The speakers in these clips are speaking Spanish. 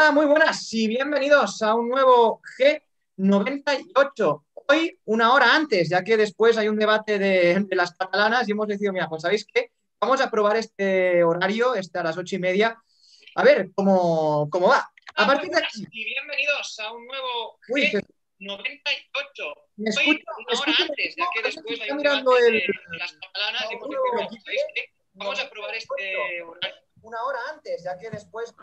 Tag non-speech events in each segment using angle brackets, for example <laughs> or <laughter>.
Hola, muy buenas y bienvenidos a un nuevo G98. Hoy, una hora antes, ya que después hay un debate de, las catalanas y hemos decidido, mira, pues sabéis qué, vamos a probar este horario, este a las ocho y media, a ver cómo, cómo va. A partir de aquí. Y bienvenidos a un nuevo G98. Me escucho, una hora antes, ya que después hay un debate de, las catalanas y hemos decidido, ¿sabéis qué? Vamos a probar este horario. Una hora antes, ya que después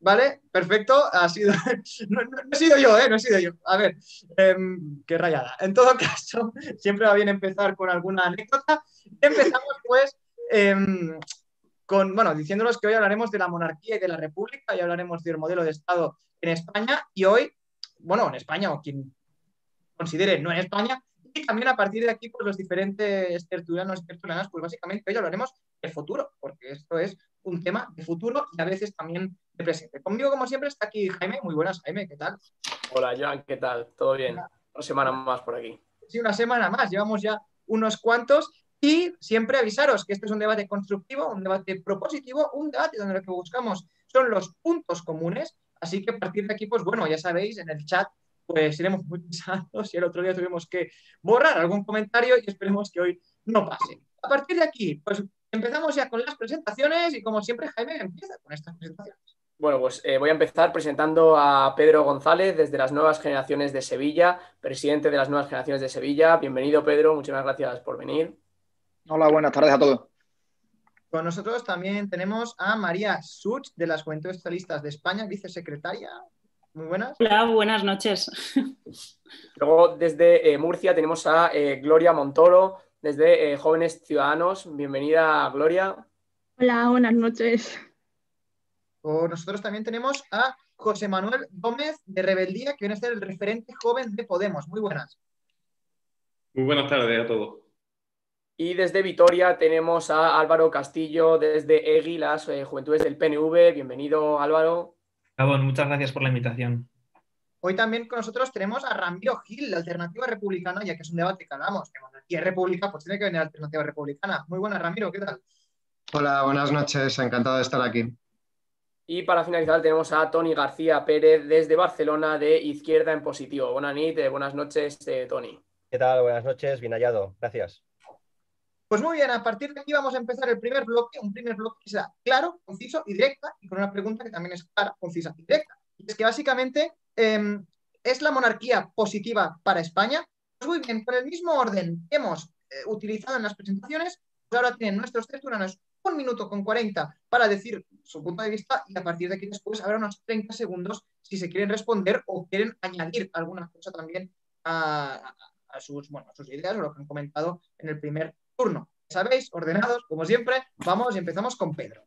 ¿Vale? Perfecto. Ha sido. <laughs> No, he sido yo, ¿eh? No he sido yo. A ver, em, qué rayada. En todo <laughs> caso, siempre va bien empezar con alguna anécdota. Empezamos, pues, em, con, bueno, diciéndonos que hoy hablaremos de la monarquía y de la república y hablaremos del modelo de Estado en España. Y hoy, bueno, en España o quien considere no en España, y también a partir de aquí, pues los diferentes tertulianos y tertulianas, pues básicamente hoy hablaremos del futuro, porque esto es un tema de futuro y a veces también de presente. Conmigo, como siempre, está aquí Jaime. Muy buenas, Jaime, ¿qué tal? Hola, Joan, ¿qué tal? ¿Todo bien? Una semana más por aquí. Sí, una semana más. Llevamos ya unos cuantos y siempre avisaros que este es un debate constructivo, un debate propositivo, un debate donde lo que buscamos son los puntos comunes. Así que a partir de aquí, pues bueno, ya sabéis, en el chat pues iremos muy pesados y el otro día tuvimos que borrar algún comentario y esperemos que hoy no pase. A partir de aquí, pues empezamos ya con las presentaciones y como siempre Jaime empieza con estas presentaciones. Bueno, pues eh, voy a empezar presentando a Pedro González desde las Nuevas Generaciones de Sevilla, presidente de las Nuevas Generaciones de Sevilla. Bienvenido, Pedro. Muchísimas gracias por venir. Hola, buenas tardes a todos. Con nosotros también tenemos a María Such de las Juventudes Socialistas de España, vicesecretaria. Muy buenas. Hola, buenas noches. Luego, desde eh, Murcia, tenemos a eh, Gloria Montoro, desde Jóvenes Ciudadanos. Bienvenida, Gloria. Hola, buenas noches. Nosotros también tenemos a José Manuel Gómez de Rebeldía, que viene a ser el referente joven de Podemos. Muy buenas. Muy buenas tardes a todos. Y desde Vitoria tenemos a Álvaro Castillo, desde EGI, las eh, Juventudes del PNV. Bienvenido, Álvaro. Gabón, muchas gracias por la invitación. Hoy también con nosotros tenemos a Ramiro Gil, la Alternativa Republicana, ya que es un debate que hablamos, que monarquía república, pues tiene que venir la Alternativa Republicana. Muy buenas, Ramiro, ¿qué tal? Hola, buenas noches, encantado de estar aquí. Y para finalizar tenemos a Tony García Pérez desde Barcelona de Izquierda en Positivo. Buenas noches, buenas noches, Tony. ¿Qué tal? Buenas noches, bien hallado. Gracias. Pues muy bien, a partir de aquí vamos a empezar el primer bloque, un primer bloque que sea claro, conciso y directa, y con una pregunta que también es clara, concisa y directa. es que básicamente, em, ¿es la monarquía positiva para España? Muy bien, con el mismo orden que hemos eh, utilizado en las presentaciones, pues ahora tienen nuestros tres un minuto con 40 para decir su punto de vista y a partir de aquí después habrá unos 30 segundos si se quieren responder o quieren añadir alguna cosa también a, sus, bueno, sus ideas o lo que han comentado en el primer turno. ¿Sabéis? Ordenados, como siempre, vamos y empezamos con Pedro.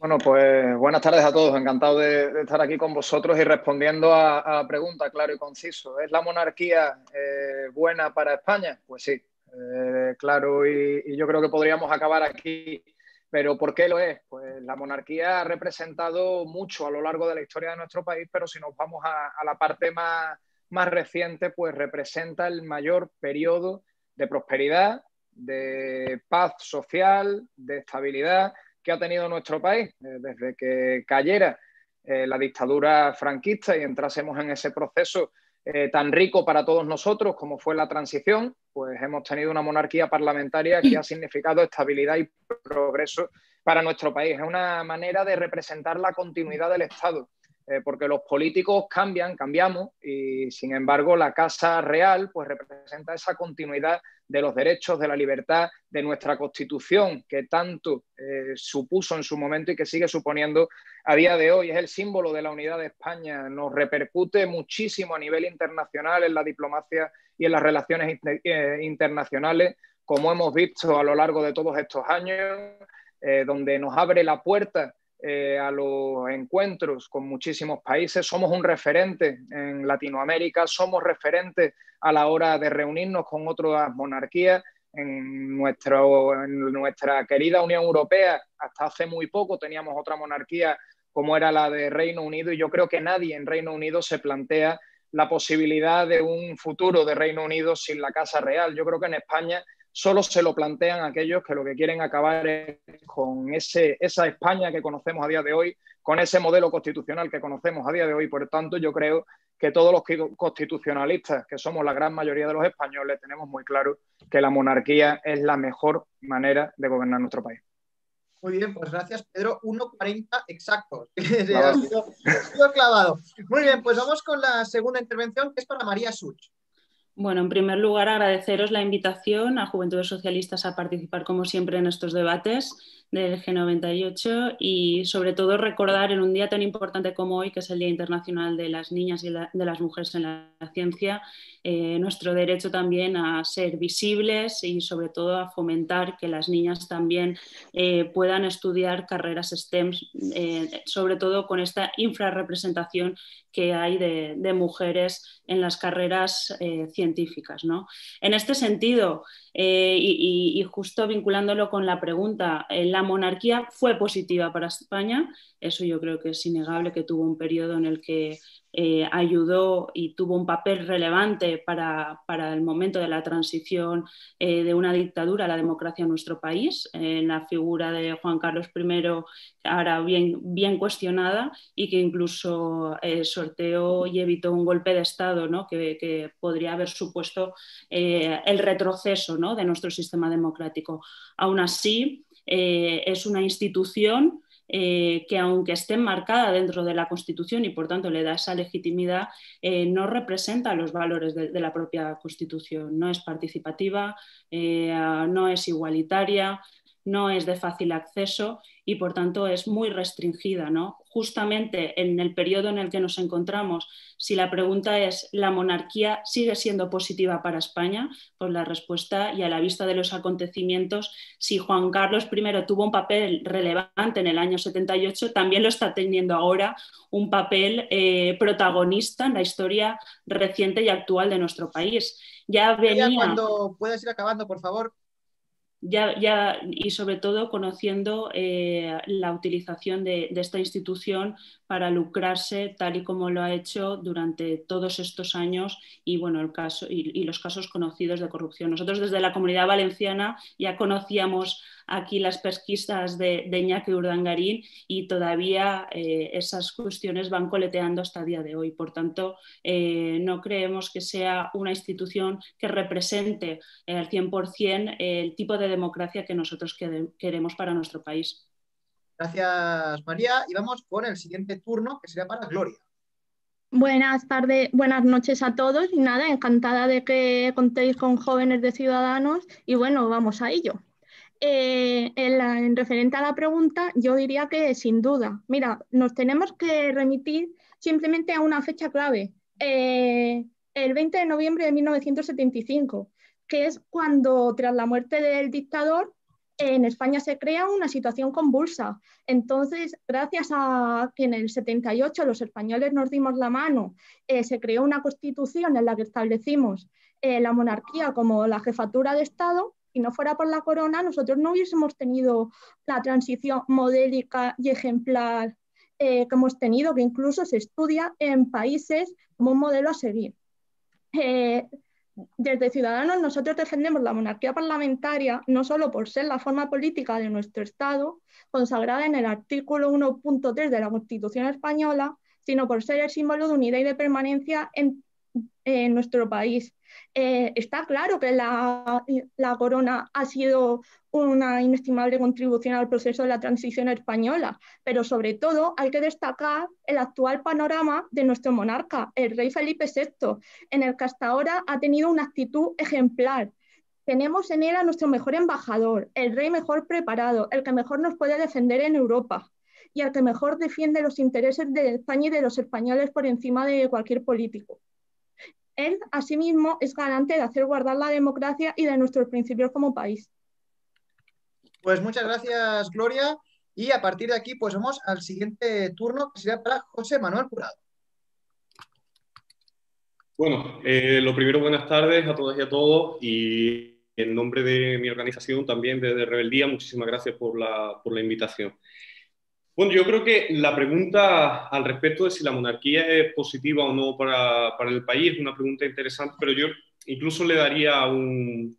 Bueno, pues buenas tardes a todos. Encantado de, estar aquí con vosotros y respondiendo a, a pregunta claro y conciso. ¿Es la monarquía eh, buena para España? Pues sí, eh, claro, y, yo creo que podríamos acabar aquí. Pero ¿por qué lo es? Pues la monarquía ha representado mucho a lo largo de la historia de nuestro país, pero si nos vamos a, la parte más, más reciente, pues representa el mayor periodo de prosperidad, de paz social, de estabilidad que ha tenido nuestro país eh, desde que cayera eh, la dictadura franquista y entrásemos en ese proceso eh, tan rico para todos nosotros como fue la transición, pues hemos tenido una monarquía parlamentaria que ha significado estabilidad y progreso para nuestro país. Es una manera de representar la continuidad del Estado, eh, porque los políticos cambian, cambiamos, y sin embargo la Casa Real pues representa esa continuidad de los derechos, de la libertad, de nuestra Constitución, que tanto eh, supuso en su momento y que sigue suponiendo a día de hoy. Es el símbolo de la unidad de España, nos repercute muchísimo a nivel internacional en la diplomacia y en las relaciones eh, internacionales, como hemos visto a lo largo de todos estos años, donde nos abre la puerta eh, a los encuentros con muchísimos países. Somos un referente en Latinoamérica, somos referentes a la hora de reunirnos con otras monarquías. En, nuestro, en nuestra querida Unión Europea, hasta hace muy poco teníamos otra monarquía como era la de Reino Unido y yo creo que nadie en Reino Unido se plantea la posibilidad de un futuro de Reino Unido sin la Casa Real. Yo creo que en España solo se lo plantean aquellos que lo que quieren acabar es con ese, esa España que conocemos a día de hoy, con ese modelo constitucional que conocemos a día de hoy. Por tanto, yo creo que todos los constitucionalistas, que somos la gran mayoría de los españoles, tenemos muy claro que la monarquía es la mejor manera de gobernar nuestro país. Muy bien, pues gracias, Pedro. 1.40 exactos. <laughs> ha, sido, clavado. Muy bien, pues vamos con la segunda intervención, que es para María Such. Bueno, en primer lugar, agradeceros la invitación a Juventudes Socialistas a participar, como siempre, en estos debates del G98 y sobre todo recordar en un día tan importante como hoy, que es el Día Internacional de las Niñas y de las Mujeres en la Ciencia, eh, nuestro derecho también a ser visibles y sobre todo a fomentar que las niñas también eh, puedan estudiar carreras STEM, eh, sobre todo con esta infrarrepresentación que hay de, mujeres en las carreras científicas. ¿no? En este sentido, y, y, justo vinculándolo con la pregunta, la monarquía fue positiva para España, eso yo creo que es innegable que tuvo un periodo en el que eh, ayudó y tuvo un papel relevante para, el momento de la transición eh, de una dictadura a la democracia en nuestro país, en la figura de Juan Carlos I, ahora bien, bien cuestionada y que incluso eh, sorteó y evitó un golpe de Estado ¿no? que, podría haber supuesto el retroceso ¿no? de nuestro sistema democrático. Aún así, es una institución eh, que aunque esté enmarcada dentro de la Constitución y por tanto le da esa legitimidad, eh, no representa los valores de, la propia Constitución. No es participativa, eh, no es igualitaria, no es de fácil acceso y por tanto es muy restringida. ¿no? Justamente en el periodo en el que nos encontramos, si la pregunta es ¿la monarquía sigue siendo positiva para España? Pues la respuesta y a la vista de los acontecimientos, si Juan Carlos I tuvo un papel relevante en el año 78, también lo está teniendo ahora un papel eh, protagonista en la historia reciente y actual de nuestro país. Ya venía... Cuando puedes ir acabando, por favor ya, ya, y sobre todo conociendo eh, la utilización de, esta institución para lucrarse tal y como lo ha hecho durante todos estos años y, bueno, el caso, y, los casos conocidos de corrupción. Nosotros desde la comunidad valenciana ya conocíamos aquí las pesquisas de, de Iñaki Urdangarín y todavía eh, esas cuestiones van coleteando hasta el día de hoy. Por tanto, eh, no creemos que sea una institución que represente al 100% el tipo de democracia que nosotros queremos para nuestro país. Gracias, María. Y vamos con el siguiente turno, que sería para Gloria. Buenas tardes, buenas noches a todos y nada, encantada de que contéis con jóvenes de Ciudadanos y bueno, vamos a ello. Eh, en, referente a la pregunta, yo diría que sin duda, mira, nos tenemos que remitir simplemente a una fecha clave, eh, el 20 de noviembre de 1975, que es cuando tras la muerte del dictador en España se crea una situación convulsa. Entonces, gracias a que en el 78 los españoles nos dimos la mano, eh, se creó una constitución en la que establecimos la monarquía como la jefatura de Estado si no fuera por la corona, nosotros no hubiésemos tenido la transición modélica y ejemplar eh, que hemos tenido, que incluso se estudia en países como un modelo a seguir. Eh, desde Ciudadanos nosotros defendemos la monarquía parlamentaria no solo por ser la forma política de nuestro Estado, consagrada en el artículo 1.3 de la Constitución española, sino por ser el símbolo de unidad y de permanencia en nuestro país. Eh, está claro que la, corona ha sido una inestimable contribución al proceso de la transición española, pero sobre todo hay que destacar el actual panorama de nuestro monarca, el rey Felipe VI, en el que hasta ahora ha tenido una actitud ejemplar. Tenemos en él a nuestro mejor embajador, el rey mejor preparado, el que mejor nos puede defender en Europa y el que mejor defiende los intereses de España y de los españoles por encima de cualquier político. Él, asimismo, es garante de hacer guardar la democracia y de nuestros principios como país. Pues muchas gracias, Gloria. Y a partir de aquí, pues vamos al siguiente turno, que sería para José Manuel Curado. Bueno, eh, lo primero, buenas tardes a todas y a todos. Y en nombre de mi organización, también desde Rebeldía, muchísimas gracias por la, por la invitación. Bueno, yo creo que la pregunta al respecto de si la monarquía es positiva o no para, para el país es una pregunta interesante, pero yo incluso le daría un,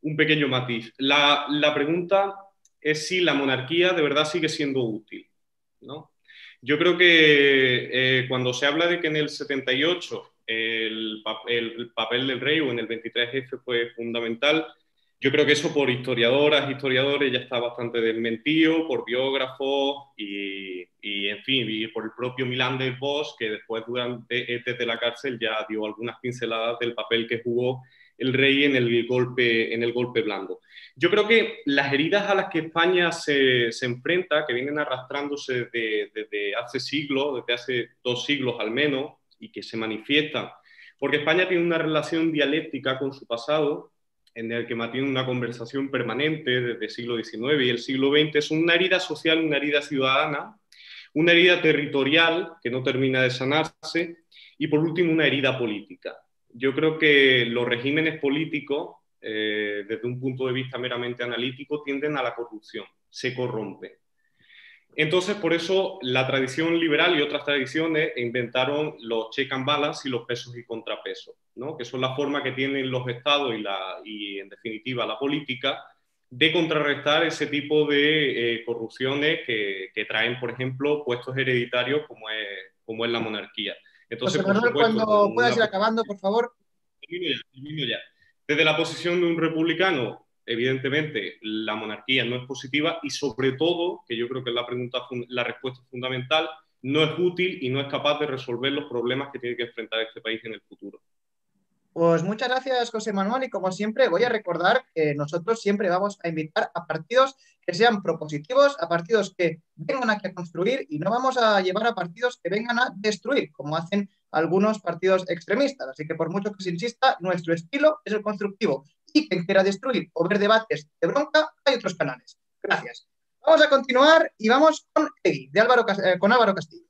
un pequeño matiz. La, pregunta es si la monarquía de verdad sigue siendo útil. ¿no? Yo creo que eh, cuando se habla de que en el 78 el, el, papel del rey o en el 23F fue fundamental, yo creo que eso por historiadoras, historiadores ya está bastante desmentido, por biógrafos y, en fin, y por el propio Milán de Bosch, que después durante, eh, desde la cárcel ya dio algunas pinceladas del papel que jugó el rey en el golpe, en el golpe blando. Yo creo que las heridas a las que España se, se enfrenta, que vienen arrastrándose desde, desde hace siglos, desde hace dos siglos al menos, y que se manifiestan, porque España tiene una relación dialéctica con su pasado, en el que mantiene una conversación permanente desde el siglo XIX y el siglo XX, es una herida social, una herida ciudadana, una herida territorial que no termina de sanarse y por último una herida política. Yo creo que los regímenes políticos, eh, desde un punto de vista meramente analítico, tienden a la corrupción, se corrompen. Entonces, por eso la tradición liberal y otras tradiciones inventaron los check and balance y los pesos y contrapesos, ¿no? que son la forma que tienen los estados y, la, y en definitiva, la política de contrarrestar ese tipo de eh, corrupciones que, que, traen, por ejemplo, puestos hereditarios como es, como es la monarquía. Entonces, cuando puedas ir acabando, por favor. Termino ya, termino ya. Desde la posición de un republicano, evidentemente la monarquía no es positiva y sobre todo, que yo creo que es la, pregunta, la respuesta fundamental, no es útil y no es capaz de resolver los problemas que tiene que enfrentar este país en el futuro. Pues muchas gracias, José Manuel, y como siempre voy a recordar que nosotros siempre vamos a invitar a partidos que sean propositivos, a partidos que vengan aquí a construir y no vamos a llevar a partidos que vengan a destruir, como hacen algunos partidos extremistas. Así que por mucho que se insista, nuestro estilo es el constructivo y quien quiera destruir o ver debates de bronca, hay otros canales. Gracias. Vamos a continuar y vamos con de Álvaro, eh, con Álvaro Castillo.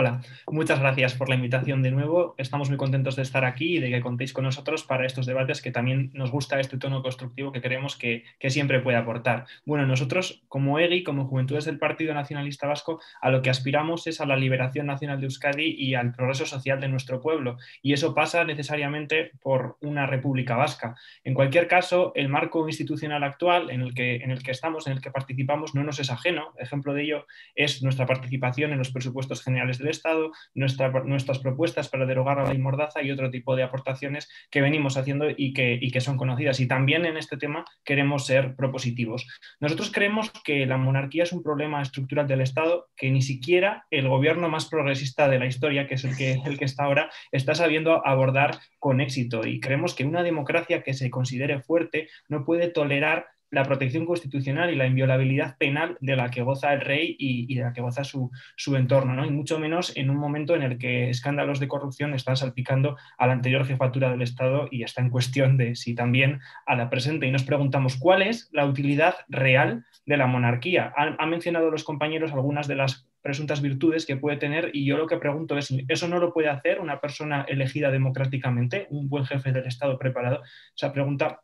Hola, muchas gracias por la invitación de nuevo. Estamos muy contentos de estar aquí y de que contéis con nosotros para estos debates que también nos gusta este tono constructivo que creemos que, siempre puede aportar. Bueno, nosotros como EGI, como Juventudes del Partido Nacionalista Vasco, a lo que aspiramos es a la liberación nacional de Euskadi y al progreso social de nuestro pueblo. Y eso pasa necesariamente por una república vasca. En cualquier caso, el marco institucional actual en el que, en el que estamos, en el que participamos, no nos es ajeno. Ejemplo de ello es nuestra participación en los presupuestos generales Estado, nuestras propuestas para derogar la ley Mordaza y otro tipo de aportaciones que venimos haciendo y que, y que son conocidas. Y también en este tema queremos ser propositivos. Nosotros creemos que la monarquía es un problema estructural del Estado que ni siquiera el gobierno más progresista de la historia, que es el que, el que está ahora, está sabiendo abordar con éxito. Y creemos que una democracia que se considere fuerte no puede tolerar la protección constitucional y la inviolabilidad penal de la que goza el rey y, de la que goza su, entorno, ¿no? y mucho menos en un momento en el que escándalos de corrupción están salpicando a la anterior jefatura del Estado y está en cuestión de si también a la presente. Y nos preguntamos cuál es la utilidad real de la monarquía. Han, han mencionado los compañeros algunas de las presuntas virtudes que puede tener y yo lo que pregunto es, ¿eso no lo puede hacer una persona elegida democráticamente, un buen jefe del Estado preparado? Esa pregunta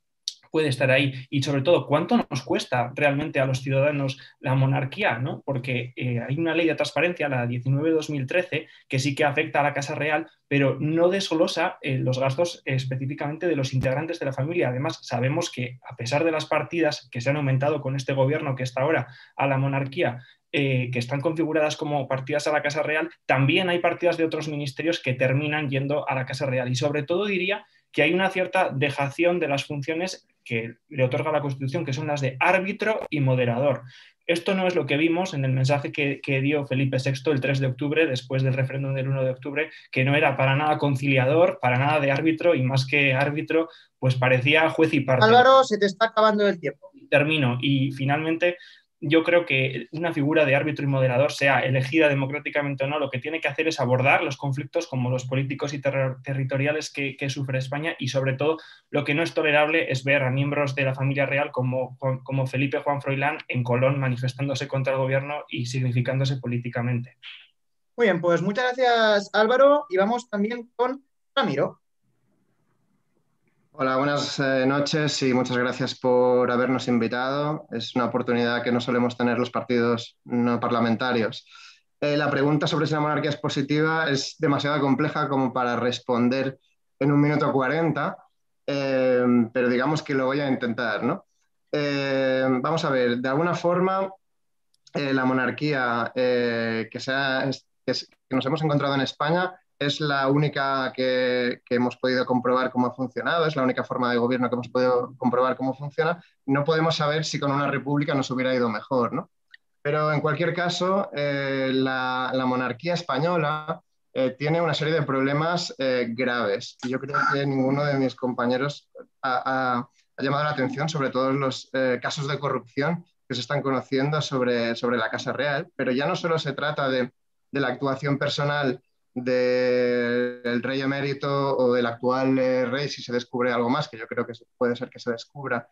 puede estar ahí y sobre todo cuánto nos cuesta realmente a los ciudadanos la monarquía, ¿no? Porque eh, hay una ley de transparencia, la 19-2013, que sí que afecta a la Casa Real, pero no desglosa eh, los gastos específicamente de los integrantes de la familia. Además, sabemos que a pesar de las partidas que se han aumentado con este gobierno que está ahora a la monarquía, eh, que están configuradas como partidas a la Casa Real, también hay partidas de otros ministerios que terminan yendo a la Casa Real. Y sobre todo diría que hay una cierta dejación de las funciones que le otorga la Constitución, que son las de árbitro y moderador. Esto no es lo que vimos en el mensaje que, dio Felipe VI el 3 de octubre, después del referéndum del 1 de octubre, que no era para nada conciliador, para nada de árbitro y más que árbitro, pues parecía juez y parte. Álvaro, se te está acabando el tiempo. Termino. Y finalmente, yo creo que una figura de árbitro y moderador, sea elegida democráticamente o no, lo que tiene que hacer es abordar los conflictos como los políticos y territoriales que, sufre España y sobre todo lo que no es tolerable es ver a miembros de la familia real como, como Felipe Juan Froilán en Colón manifestándose contra el gobierno y significándose políticamente. Muy bien, pues muchas gracias Álvaro y vamos también con Ramiro. Hola, buenas eh, noches y muchas gracias por habernos invitado. Es una oportunidad que no solemos tener los partidos no parlamentarios. Eh, la pregunta sobre si la monarquía es positiva es demasiado compleja como para responder en un minuto cuarenta. pero digamos que lo voy a intentar, ¿no? vamos a ver, de alguna forma, la monarquía que, que, nos hemos encontrado en España es la única que, hemos podido comprobar cómo ha funcionado, es la única forma de gobierno que hemos podido comprobar cómo funciona. No podemos saber si con una república nos hubiera ido mejor, ¿no? Pero en cualquier caso, eh, la, monarquía española eh, tiene una serie de problemas eh, graves. Yo creo que ninguno de mis compañeros ha, llamado la atención sobre todos los casos de corrupción que se están conociendo sobre, sobre la Casa Real. Pero ya no solo se trata de, de la actuación personal del rey emérito o del actual eh, rey, si se descubre algo más, que yo creo que puede ser que se descubra,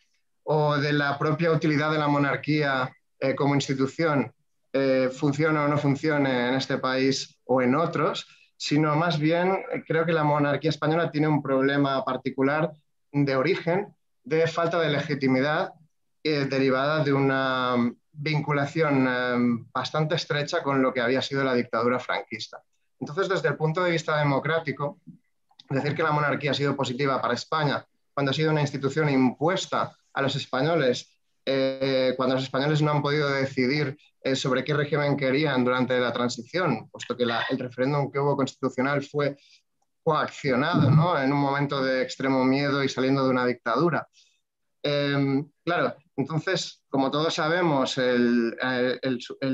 o de la propia utilidad de la monarquía eh, como institución, eh, o no funcione en este país o en otros, sino más bien creo que la monarquía española tiene un problema particular de origen, de falta de legitimidad derivada de una vinculación bastante estrecha con lo que había sido la dictadura franquista. Entonces, desde el punto de vista democrático, decir que la monarquía ha sido positiva para España cuando ha sido una institución impuesta a los españoles, eh, cuando los españoles no han podido decidir eh, sobre qué régimen querían durante la transición, puesto que el referéndum que hubo constitucional fue coaccionado en un momento de extremo miedo y saliendo de una dictadura. Em, claro, entonces, como todos sabemos, el,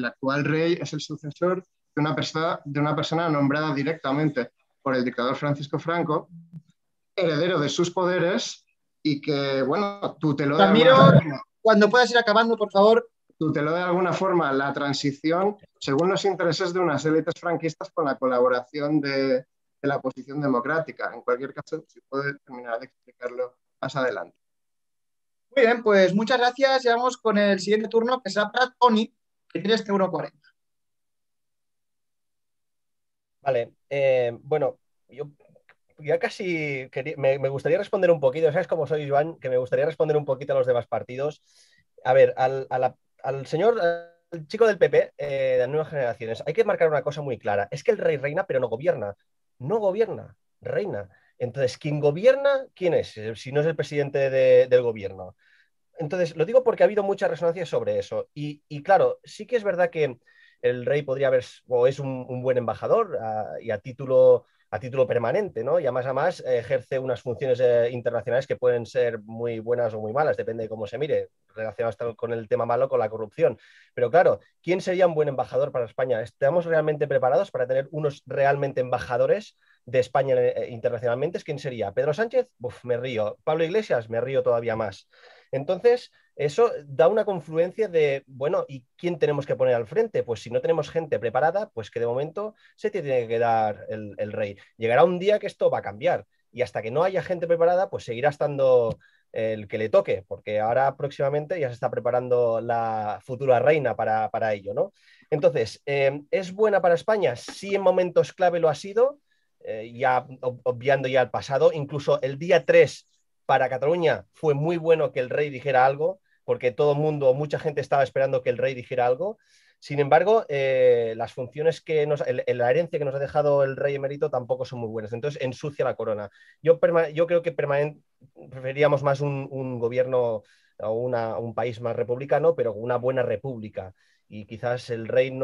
actual rey es el sucesor de una, persona, de una persona nombrada directamente por el dictador Francisco Franco, heredero de sus poderes y que, bueno, tuteló de Ramiro, cuando puedas ir acabando, por favor. Tuteló de alguna forma la transición según los intereses de unas élites franquistas con la colaboración de, de la oposición democrática. En cualquier caso, si puede terminar de explicarlo más adelante. Muy bien, pues muchas gracias. Vamos con el siguiente turno, que será para Tony, que tiene este 1.40. Vale, eh, bueno, yo ya casi me, gustaría responder un poquito, ¿sabes cómo soy, Joan? Que me gustaría responder un poquito a los demás partidos. A ver, al, señor, al chico del PP, eh, de las nuevas generaciones, hay que marcar una cosa muy clara. Es que el rey reina, pero no gobierna. No gobierna, reina. Entonces, ¿quién gobierna? ¿Quién es? Si no es el presidente del gobierno. Entonces, lo digo porque ha habido mucha resonancia sobre eso. y claro, sí que es verdad que el rey podría haber, o es un, buen embajador y a título, a título permanente, ¿no? Y además, además ejerce unas funciones eh, internacionales que pueden ser muy buenas o muy malas, depende de cómo se mire, relacionadas con el tema malo, con la corrupción. Pero claro, ¿quién sería un buen embajador para España? ¿Estamos realmente preparados para tener unos realmente embajadores de España eh, internacionalmente? ¿Quién sería? ¿Pedro Sánchez? Uf, me río. ¿Pablo Iglesias? Me río todavía más. Entonces, eso da una confluencia de, bueno, ¿y quién tenemos que poner al frente? Pues si no tenemos gente preparada, pues que de momento se tiene que quedar el, rey. Llegará un día que esto va a cambiar y hasta que no haya gente preparada, pues seguirá estando el que le toque, porque ahora próximamente ya se está preparando la futura reina para, ello, ¿no? Entonces, eh, ¿es buena para España? Sí, en momentos clave lo ha sido, eh, ya obviando ya el pasado, incluso el día 3 para Cataluña fue muy bueno que el rey dijera algo, porque todo el mundo, mucha gente estaba esperando que el rey dijera algo. Sin embargo, eh, las funciones que nos, la herencia que nos ha dejado el rey emérito tampoco son muy buenas. Entonces, ensucia la corona. Yo, creo que preferíamos más un, gobierno o un país más republicano, pero una buena república. Y quizás el rey,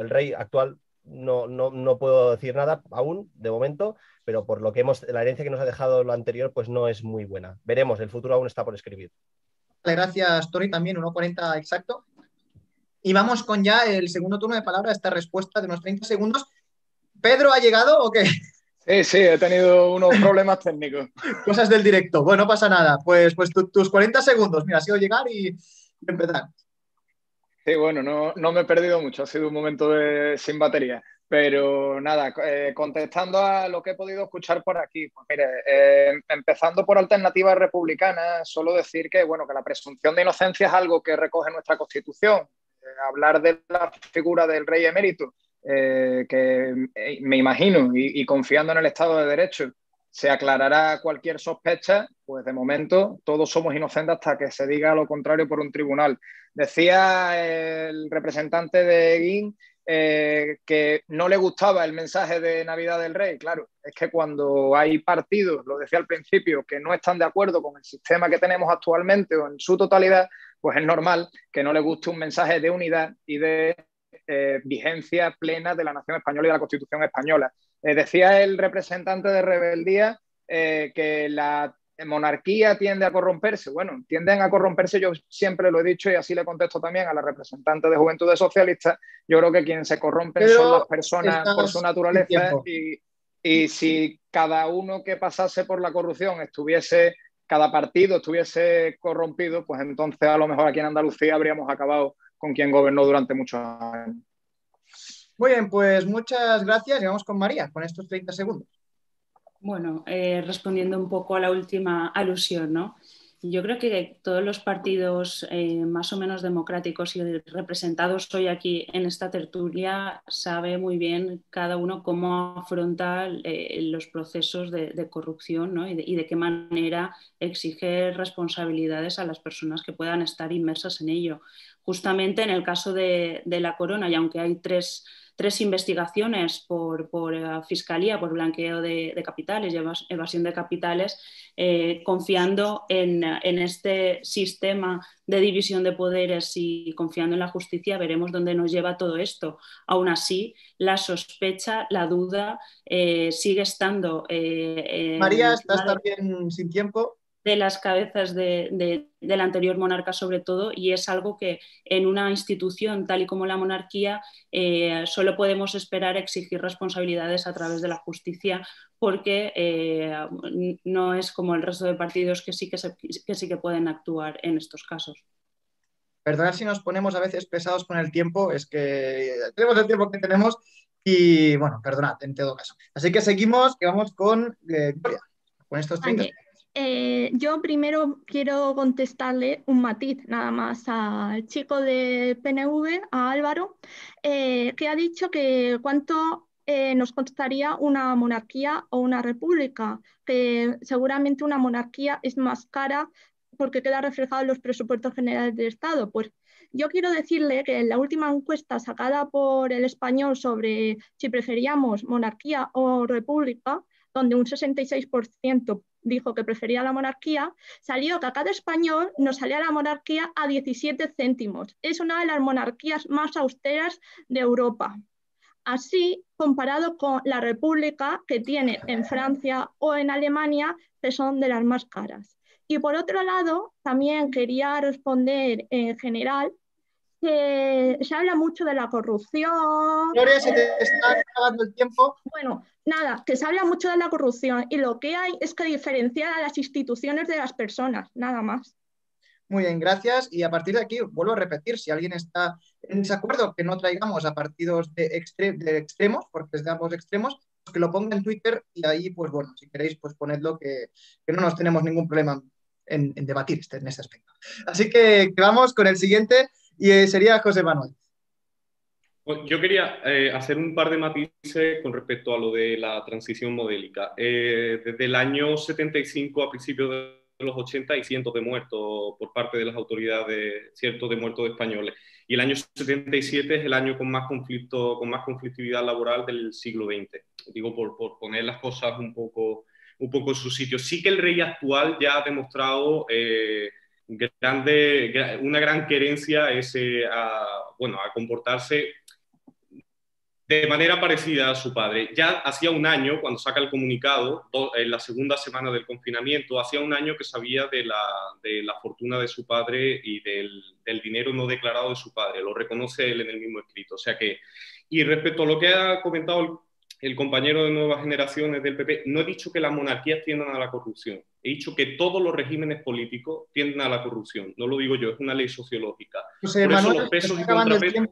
el rey actual no, no, no, puedo decir nada aún, de momento, pero por lo que hemos, la herencia que nos ha dejado lo anterior, pues no es muy buena. Veremos, el futuro aún está por escribir. Gracias, Tori, también 1.40 exacto. Y vamos con ya el segundo turno de palabra, esta respuesta de unos 30 segundos. ¿Pedro ha llegado o qué? Sí, sí, he tenido unos problemas técnicos. <laughs> Cosas del directo. Bueno, no pasa nada. Pues, pues tus 40 segundos, mira, ha sido llegar y empezar. Sí, bueno, no, no, me he perdido mucho, ha sido un momento de, sin batería. Pero nada, eh, contestando a lo que he podido escuchar por aquí, pues mire, eh, empezando por alternativas republicanas, solo decir que, bueno, que la presunción de inocencia es algo que recoge nuestra Constitución. Eh, hablar de la figura del rey emérito, que me imagino, y confiando en el Estado de Derecho, se aclarará cualquier sospecha, pues de momento todos somos inocentes hasta que se diga lo contrario por un tribunal. Decía el representante de Guin eh, que no le gustaba el mensaje de Navidad del Rey. Claro, es que cuando hay partidos, lo decía al principio, que no están de acuerdo con el sistema que tenemos actualmente o en su totalidad, pues es normal que no le guste un mensaje de unidad y de eh, vigencia plena de la nación española y de la Constitución española. Eh, decía el representante de rebeldía que la monarquía tiende a corromperse. Bueno, tienden a corromperse, yo siempre lo he dicho y así le contesto también a la representante de Juventud Socialista. Yo creo que quien se corrompe son las personas por su naturaleza y, y, si cada uno que pasase por la corrupción estuviese, cada partido estuviese corrompido, pues entonces a lo mejor aquí en Andalucía habríamos acabado con quien gobernó durante muchos años. Muy bien, pues muchas gracias y vamos con María, con estos 30 segundos. Bueno, eh, respondiendo un poco a la última alusión, ¿no? Yo creo que todos los partidos eh, más o menos democráticos y representados hoy aquí en esta tertulia sabe muy bien cada uno cómo afronta eh, los procesos de, corrupción ¿no? y, de, qué manera exige responsabilidades a las personas que puedan estar inmersas en ello. Justamente en el caso de, de la corona, y aunque hay tres tres investigaciones por, eh, fiscalía, por blanqueo de, capitales y evasión de capitales, eh, confiando en, este sistema de división de poderes y confiando en la justicia, veremos dónde nos lleva todo esto. Aún así, la sospecha, la duda eh, sigue estando. María, estás también sin tiempo de las cabezas de, del anterior monarca sobre todo y es algo que en una institución tal y como la monarquía eh, solo podemos esperar exigir responsabilidades a través de la justicia porque eh, no es como el resto de partidos que sí que, que sí que pueden actuar en estos casos. Perdonad si nos ponemos a veces pesados con el tiempo, es que tenemos el tiempo que tenemos y bueno, perdonad en todo caso. Así que seguimos, que vamos con eh, Gloria, con estos 30 eh, yo primero quiero contestarle un matiz nada más al chico de PNV, a Álvaro, eh, que ha dicho que cuánto eh, nos costaría una monarquía o una república, que seguramente una monarquía es más cara porque queda reflejado en los presupuestos generales del Estado. Pues yo quiero decirle que en la última encuesta sacada por el español sobre si preferíamos monarquía o república, donde un 66% dijo que prefería la monarquía, salió que a cada español nos salía la monarquía a 17 céntimos. Es una de las monarquías más austeras de Europa. Así, comparado con la república que tiene en Francia o en Alemania, que son de las más caras. Y por otro lado, también quería responder en general que se habla mucho de la corrupción. Gloria, se te está acabando el tiempo. Bueno, nada, que se habla mucho de la corrupción y lo que hay es que diferenciar a las instituciones de las personas, nada más. Muy bien, gracias. Y a partir de aquí, vuelvo a repetir, si alguien está en desacuerdo que no traigamos a partidos de, extremos, porque es de ambos extremos, pues que lo ponga en Twitter y ahí, pues bueno, si queréis, pues ponedlo, que, no nos tenemos ningún problema en, debatir este, en este aspecto. Así que, que vamos con el siguiente y eh, sería José Manuel. Yo quería eh, hacer un par de matices con respecto a lo de la transición modélica. Eh, desde el año 75 a principios de los 80 hay cientos de muertos por parte de las autoridades, cientos de muertos españoles. Y el año 77 es el año con más conflicto, con más conflictividad laboral del siglo XX. Digo, por, por poner las cosas un poco, un poco en su sitio. Sí que el rey actual ya ha demostrado grande, una gran querencia ese, a, bueno, a comportarse de manera parecida a su padre. Ya hacía un año, cuando saca el comunicado, en la segunda semana del confinamiento, hacía un año que sabía de la, de la fortuna de su padre y del, del, dinero no declarado de su padre. Lo reconoce él en el mismo escrito. O sea que, y respecto a lo que ha comentado el compañero de nuevas generaciones del PP, no he dicho que las monarquías tiendan a la corrupción, he dicho que todos los regímenes políticos tienden a la corrupción, no lo digo yo, es una ley sociológica. Por eso los pesos y contrapesos...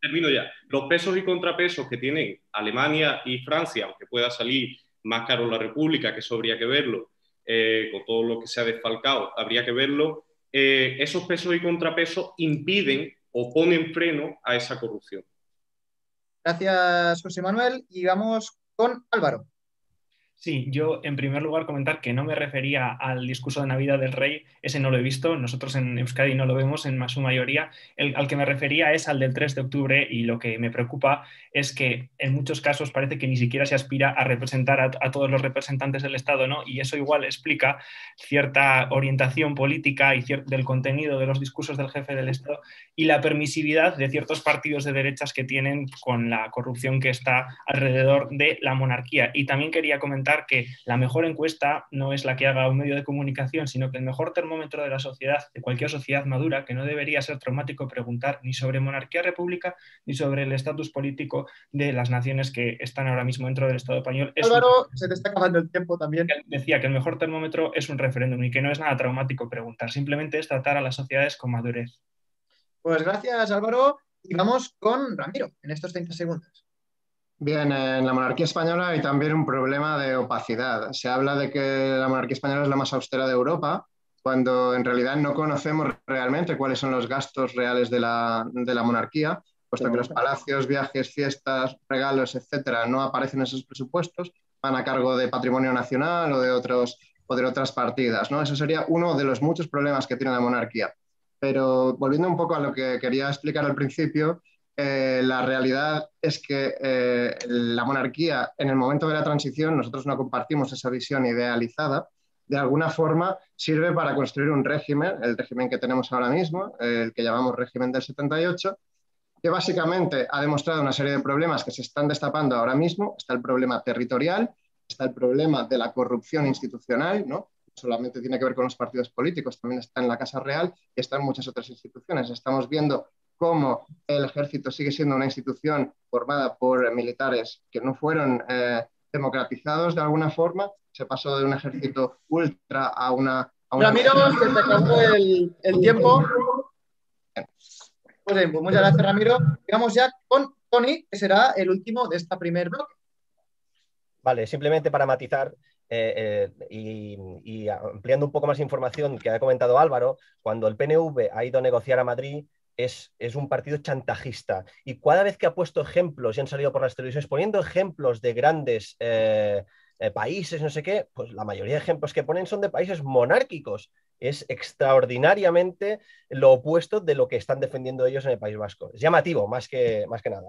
Termino ya. Los pesos y contrapesos que tienen Alemania y Francia, aunque pueda salir más caro la República, que eso habría que verlo, eh, con todo lo que se ha desfalcado, habría que verlo, eh, esos pesos y contrapesos impiden o ponen freno a esa corrupción. Gracias, José Manuel. Y vamos con Álvaro. Sí, yo en primer lugar comentar que no me refería al discurso de Navidad del Rey, ese no lo he visto, nosotros en Euskadi no lo vemos en su mayoría, el, al que me refería es al del 3 de octubre y lo que me preocupa es que en muchos casos parece que ni siquiera se aspira a representar a, todos los representantes del Estado, ¿no? Y eso igual explica cierta orientación política y del contenido de los discursos del jefe del Estado y la permisividad de ciertos partidos de derechas que tienen con la corrupción que está alrededor de la monarquía. Y también quería comentar que la mejor encuesta no es la que haga un medio de comunicación, sino que el mejor termómetro de la sociedad, de cualquier sociedad madura, que no debería ser traumático preguntar ni sobre monarquía república ni sobre el estatus político de las naciones que están ahora mismo dentro del Estado español. Álvaro, se te está acabando el tiempo también. Decía que el mejor termómetro es un referéndum y que no es nada traumático preguntar, simplemente es tratar a las sociedades con madurez. Pues gracias Álvaro y vamos con Ramiro en estos 30 segundos. Bien, en la monarquía española hay también un problema de opacidad. Se habla de que la monarquía española es la más austera de Europa, cuando en realidad no conocemos realmente cuáles son los gastos reales de la, monarquía, puesto que los palacios, viajes, fiestas, regalos, etcétera, no aparecen en esos presupuestos, van a cargo de patrimonio nacional o de, otros, o de otras partidas. ¿no? Eso sería uno de los muchos problemas que tiene la monarquía. Pero volviendo un poco a lo que quería explicar al principio, eh, la realidad es que eh, la monarquía, en el momento de la transición, nosotros no compartimos esa visión idealizada, de alguna forma sirve para construir un régimen, el régimen que tenemos ahora mismo, el que llamamos régimen del 78, que básicamente ha demostrado una serie de problemas que se están destapando ahora mismo. Está el problema territorial, está el problema de la corrupción institucional, ¿no? solamente tiene que ver con los partidos políticos, también está en la Casa Real y está en muchas otras instituciones. Estamos viendo cómo el ejército sigue siendo una institución formada por militares que no fueron eh, democratizados de alguna forma. Se pasó de un ejército ultra a una... A Ramiro, se te acabó el, tiempo. Pues bien, pues muchas gracias, Ramiro. Vamos ya con Tony, que será el último de esta primer bloque. Vale, simplemente para matizar, eh, eh, y, ampliando un poco más información que ha comentado Álvaro, cuando el PNV ha ido a negociar a Madrid, es, un partido chantajista. Y cada vez que ha puesto ejemplos y han salido por las televisiones poniendo ejemplos de grandes eh, eh, países, no sé qué, pues la mayoría de ejemplos que ponen son de países monárquicos. Es extraordinariamente lo opuesto de lo que están defendiendo ellos en el País Vasco. Es llamativo, más que, más que nada.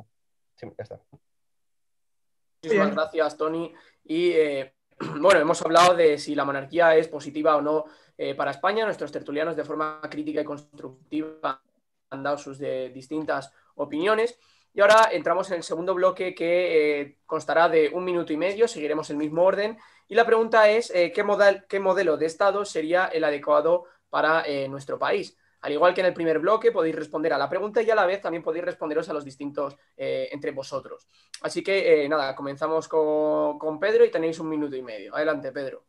Muchísimas gracias, Tony. Y eh, <clears throat> bueno, hemos hablado de si la monarquía es positiva o no para España. Nuestros tertulianos, de forma crítica y constructiva, han dado sus de distintas opiniones. Y ahora entramos en el segundo bloque que eh, constará de un minuto y medio, seguiremos el mismo orden. Y la pregunta es, eh, ¿qué, ¿qué, modelo de Estado sería el adecuado para eh, nuestro país? Al igual que en el primer bloque, podéis responder a la pregunta y a la vez también podéis responderos a los distintos entre vosotros. Así que nada, comenzamos con, con Pedro y tenéis un minuto y medio. Adelante, Pedro.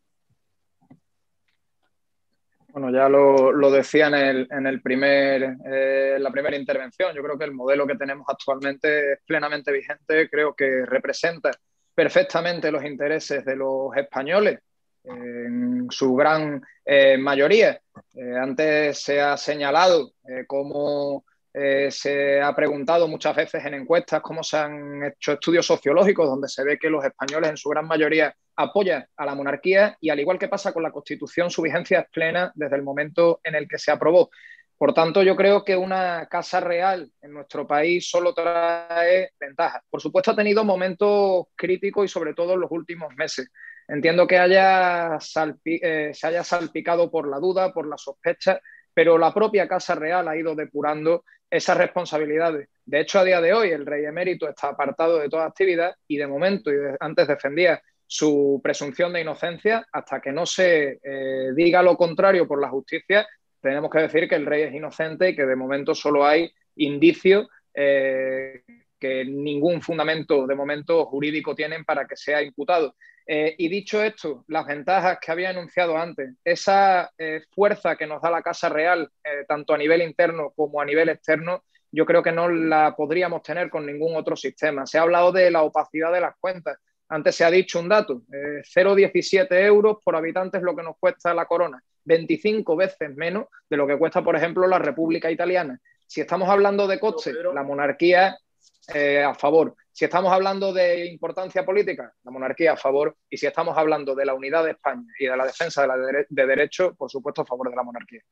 Bueno, ya lo, decía en, el, en el primer, eh, la primera intervención. Yo creo que el modelo que tenemos actualmente es plenamente vigente. Creo que representa perfectamente los intereses de los españoles en su gran eh, mayoría. Eh, antes se ha señalado cómo eh, se ha preguntado muchas veces en encuestas cómo se han hecho estudios sociológicos donde se ve que los españoles en su gran mayoría apoyan a la monarquía y al igual que pasa con la Constitución, su vigencia es plena desde el momento en el que se aprobó. Por tanto, yo creo que una casa real en nuestro país solo trae ventajas. Por supuesto, ha tenido momentos críticos y sobre todo en los últimos meses. Entiendo que haya eh, se haya salpicado por la duda, por la sospecha pero la propia Casa Real ha ido depurando esas responsabilidades. De hecho, a día de hoy el rey emérito está apartado de toda actividad y de momento, y antes defendía su presunción de inocencia, hasta que no se eh, diga lo contrario por la justicia, tenemos que decir que el rey es inocente y que de momento solo hay indicios eh, que ningún fundamento de momento jurídico tienen para que sea imputado. Eh, y dicho esto, las ventajas que había anunciado antes, esa eh, fuerza que nos da la Casa Real, eh, tanto a nivel interno como a nivel externo, yo creo que no la podríamos tener con ningún otro sistema. Se ha hablado de la opacidad de las cuentas. Antes se ha dicho un dato, 0,17 euros por habitante es lo que nos cuesta la corona, 25 veces menos de lo que cuesta, por ejemplo, la República Italiana. Si estamos hablando de coste, la monarquía a favor. Si estamos hablando de importancia política, la monarquía a favor, y si estamos hablando de la unidad de España y de la defensa de, la de, de derecho, por supuesto a favor de la monarquía.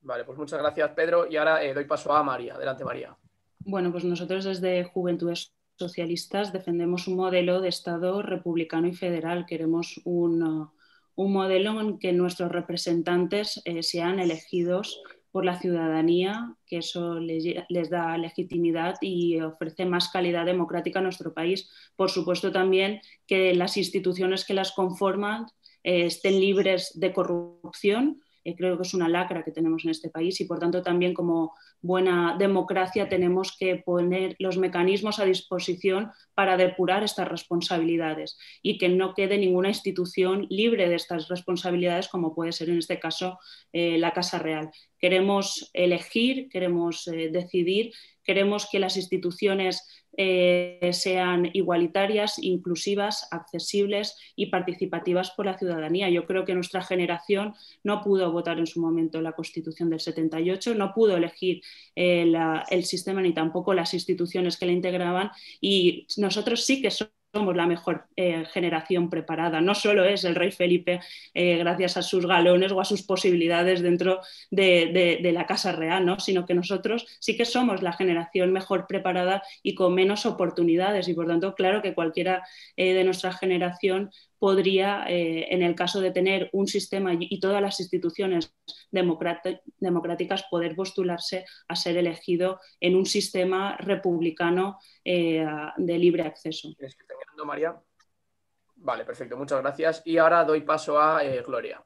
Vale, pues muchas gracias, Pedro. Y ahora eh, doy paso a María. Adelante, María. Bueno, pues nosotros desde Juventudes Socialistas defendemos un modelo de Estado republicano y federal. Queremos un, uh, un modelo en que nuestros representantes eh, sean elegidos por la ciudadanía, que eso les, da legitimidad y ofrece más calidad democrática a nuestro país. Por supuesto también que las instituciones que las conforman eh, estén libres de corrupción creo que es una lacra que tenemos en este país y por tanto también como buena democracia tenemos que poner los mecanismos a disposición para depurar estas responsabilidades y que no quede ninguna institución libre de estas responsabilidades como puede ser en este caso eh, la Casa Real. Queremos elegir, queremos eh, decidir, queremos que las instituciones eh, sean igualitarias, inclusivas, accesibles y participativas por la ciudadanía. Yo creo que nuestra generación no pudo votar en su momento la Constitución del 78, no pudo elegir eh, el sistema ni tampoco las instituciones que la integraban y nosotros sí que somos somos la mejor eh, generación preparada. No solo es el rey Felipe eh, gracias a sus galones o a sus posibilidades dentro de, la Casa Real, ¿no? sino que nosotros sí que somos la generación mejor preparada y con menos oportunidades. Y por tanto, claro que cualquiera eh, de nuestra generación podría, eh, en el caso de tener un sistema y todas las instituciones democráticas, poder postularse a ser elegido en un sistema republicano eh, de libre acceso. María? Vale, perfecto, muchas gracias. Y ahora doy paso a eh, Gloria.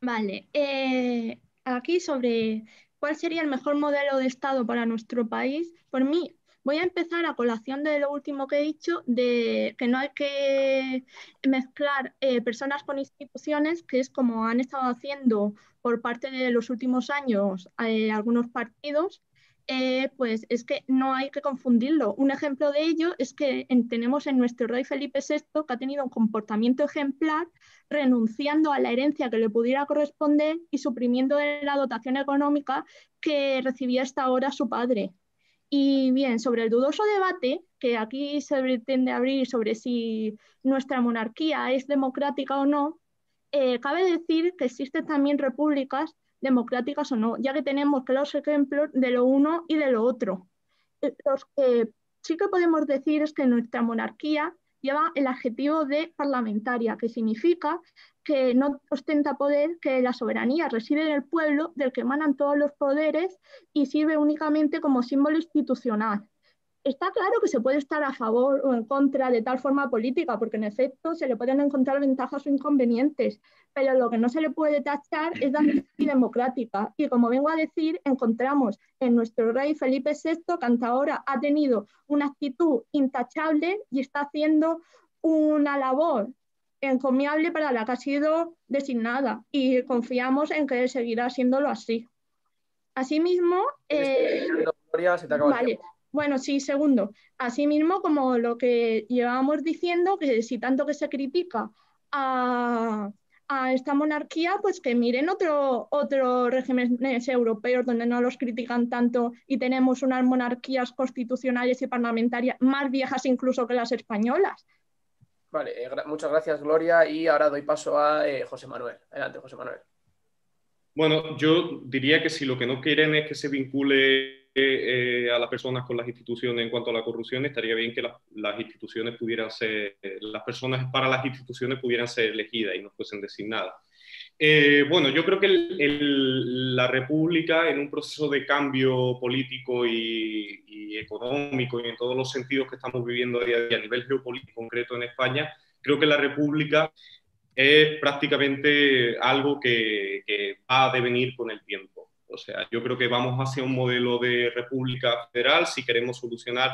Vale, eh, aquí sobre cuál sería el mejor modelo de Estado para nuestro país, por mí Voy a empezar a colación de lo último que he dicho, de que no hay que mezclar eh, personas con instituciones, que es como han estado haciendo por parte de los últimos años eh, algunos partidos, eh, pues es que no hay que confundirlo. Un ejemplo de ello es que en, tenemos en nuestro rey Felipe VI que ha tenido un comportamiento ejemplar, renunciando a la herencia que le pudiera corresponder y suprimiendo la dotación económica que recibía hasta ahora su padre. Y bien, sobre el dudoso debate que aquí se pretende abrir sobre si nuestra monarquía es democrática o no, eh, cabe decir que existen también repúblicas democráticas o no, ya que tenemos claros ejemplos de lo uno y de lo otro. Eh, los que sí que podemos decir es que nuestra monarquía lleva el adjetivo de parlamentaria, que significa que no ostenta poder, que la soberanía reside en el pueblo, del que emanan todos los poderes y sirve únicamente como símbolo institucional. Está claro que se puede estar a favor o en contra de tal forma política, porque en efecto se le pueden encontrar ventajas o inconvenientes, pero lo que no se le puede tachar es de democrática. Y como vengo a decir, encontramos en nuestro rey Felipe VI, que hasta ahora ha tenido una actitud intachable y está haciendo una labor encomiable para la que ha sido designada y confiamos en que seguirá siéndolo así. Asimismo, eh, vale. Bueno, sí, segundo. Asimismo, como lo que llevábamos diciendo, que si tanto que se critica a, a esta monarquía, pues que miren otros otro regímenes europeos donde no los critican tanto y tenemos unas monarquías constitucionales y parlamentarias más viejas incluso que las españolas. Vale, eh, muchas gracias Gloria y ahora doy paso a eh, José Manuel. Adelante, José Manuel. Bueno, yo diría que si lo que no quieren es que se vincule eh, a las personas con las instituciones en cuanto a la corrupción, estaría bien que las, las, instituciones pudieran ser, las personas para las instituciones pudieran ser elegidas y no fuesen designadas. Eh, bueno, yo creo que la República, en un proceso de cambio político y, y, económico y en todos los sentidos que estamos viviendo día a día a nivel geopolítico concreto en España, creo que la República es prácticamente algo que, que va a devenir con el tiempo. O sea, yo creo que vamos hacia un modelo de república federal si queremos solucionar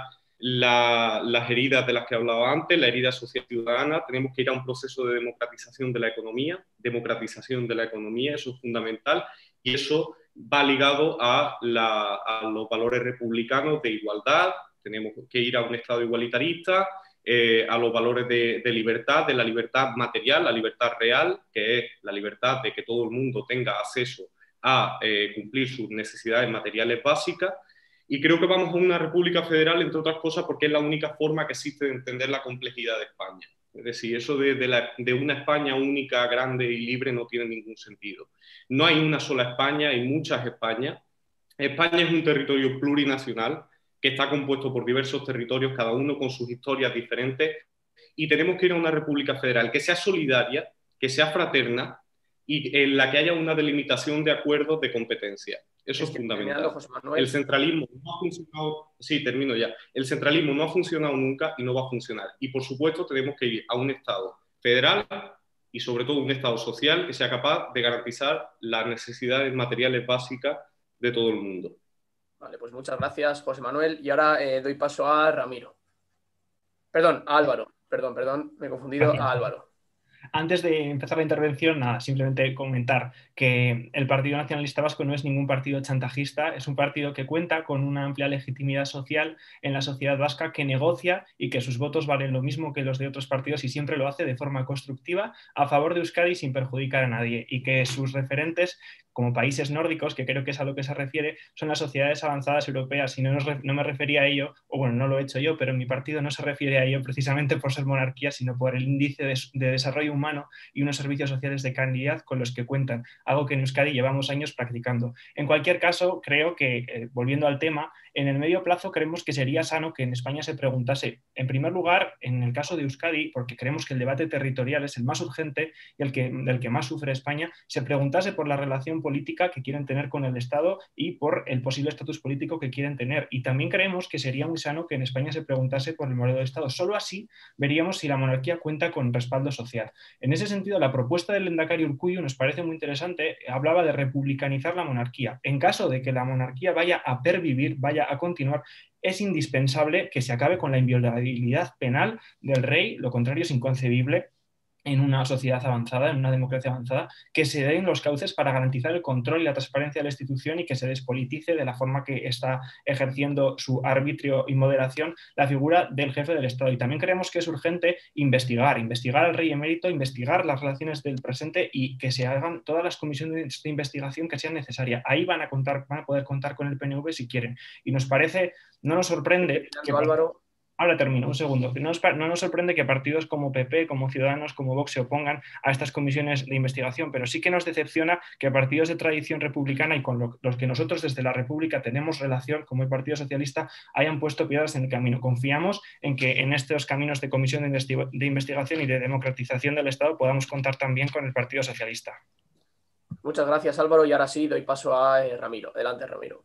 la, las heridas de las que hablaba antes, la herida social ciudadana. Tenemos que ir a un proceso de democratización de la economía, democratización de la economía, eso es fundamental y eso va ligado a, los valores republicanos de igualdad. Tenemos que ir a un Estado igualitarista, eh, a los valores de, de, libertad, de la libertad material, la libertad real, que es la libertad de que todo el mundo tenga acceso a eh, cumplir sus necesidades materiales básicas Y creo que vamos a una república federal, entre otras cosas, porque es la única forma que existe de entender la complejidad de España. Es decir, eso de, una España única, grande y libre no tiene ningún sentido. No hay una sola España, hay muchas Españas. España es un territorio plurinacional que está compuesto por diversos territorios, cada uno con sus historias diferentes, y tenemos que ir a una república federal que sea solidaria, que sea fraterna y en la que haya una delimitación de acuerdos de competencia. Eso es, fundamental. El centralismo no ha funcionado, sí, termino ya. El centralismo no ha funcionado nunca y no va a funcionar. Y por supuesto tenemos que ir a un Estado federal y sobre todo un Estado social que sea capaz de garantizar las necesidades materiales básicas de todo el mundo. Vale, pues muchas gracias, José Manuel. Y ahora eh, doy paso a Ramiro. Perdón, a Álvaro. Perdón, perdón, me he confundido <laughs> a Álvaro. Antes de empezar la intervención, nada, simplemente comentar que el Partido Nacionalista Vasco no es ningún partido chantajista, es un partido que cuenta con una amplia legitimidad social en la sociedad vasca, que negocia y que sus votos valen lo mismo que los de otros partidos y siempre lo hace de forma constructiva a favor de Euskadi sin perjudicar a nadie y que sus referentes como países nórdicos, que creo que es a lo que se refiere, son las sociedades avanzadas europeas. Y no, no, me refería a ello, o bueno, no lo he hecho yo, pero mi partido no se refiere a ello precisamente por ser monarquía, sino por el índice de, desarrollo humano y unos servicios sociales de calidad con los que cuentan, algo que en Euskadi llevamos años practicando. En cualquier caso, creo que, eh, volviendo al tema, en el medio plazo creemos que sería sano que en España se preguntase, en primer lugar, en el caso de Euskadi, porque creemos que el debate territorial es el más urgente y el que, del que más sufre España, se preguntase por la relación política que quieren tener con el Estado y por el posible estatus político que quieren tener. Y también creemos que sería muy sano que en España se preguntase por el modelo de Estado. Solo así veríamos si la monarquía cuenta con respaldo social. En ese sentido, la propuesta del Endacari Urcuyo nos parece muy interesante. Hablaba de republicanizar la monarquía. En caso de que la monarquía vaya a pervivir, vaya a continuar, es indispensable que se acabe con la inviolabilidad penal del rey, lo contrario es inconcebible en una sociedad avanzada, en una democracia avanzada, que se den los cauces para garantizar el control y la transparencia de la institución y que se despolitice de la forma que está ejerciendo su arbitrio y moderación la figura del jefe del Estado. Y también creemos que es urgente investigar, investigar al rey emérito, investigar las relaciones del presente y que se hagan todas las comisiones de investigación que sean necesarias. Ahí van a, contar, van a poder contar con el PNV si quieren. Y nos parece, no nos sorprende que... Álvaro, Ahora termino, un segundo. No nos, sorprende que partidos como PP, como Ciudadanos, como Vox se opongan a estas comisiones de investigación, pero sí que nos decepciona que partidos de tradición republicana y con los que nosotros desde la República tenemos relación, como el Partido Socialista, hayan puesto piedras en el camino. Confiamos en que en estos caminos de comisión de, investigación y de democratización del Estado podamos contar también con el Partido Socialista. Muchas gracias Álvaro y ahora sí doy paso a eh, Ramiro. Adelante Ramiro.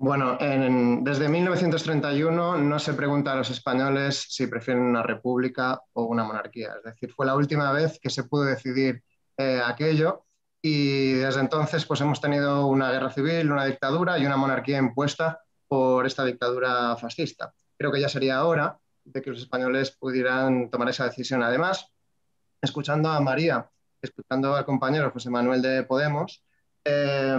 Bueno, desde 1931 no se pregunta a los españoles si prefieren una república o una monarquía. Es decir, fue la última vez que se pudo decidir eh, aquello y desde entonces pues hemos tenido una guerra civil, una dictadura y una monarquía impuesta por esta dictadura fascista. Creo que ya sería hora de que los españoles pudieran tomar esa decisión. Además, escuchando a María, escuchando al compañero José Manuel de Podemos, eh,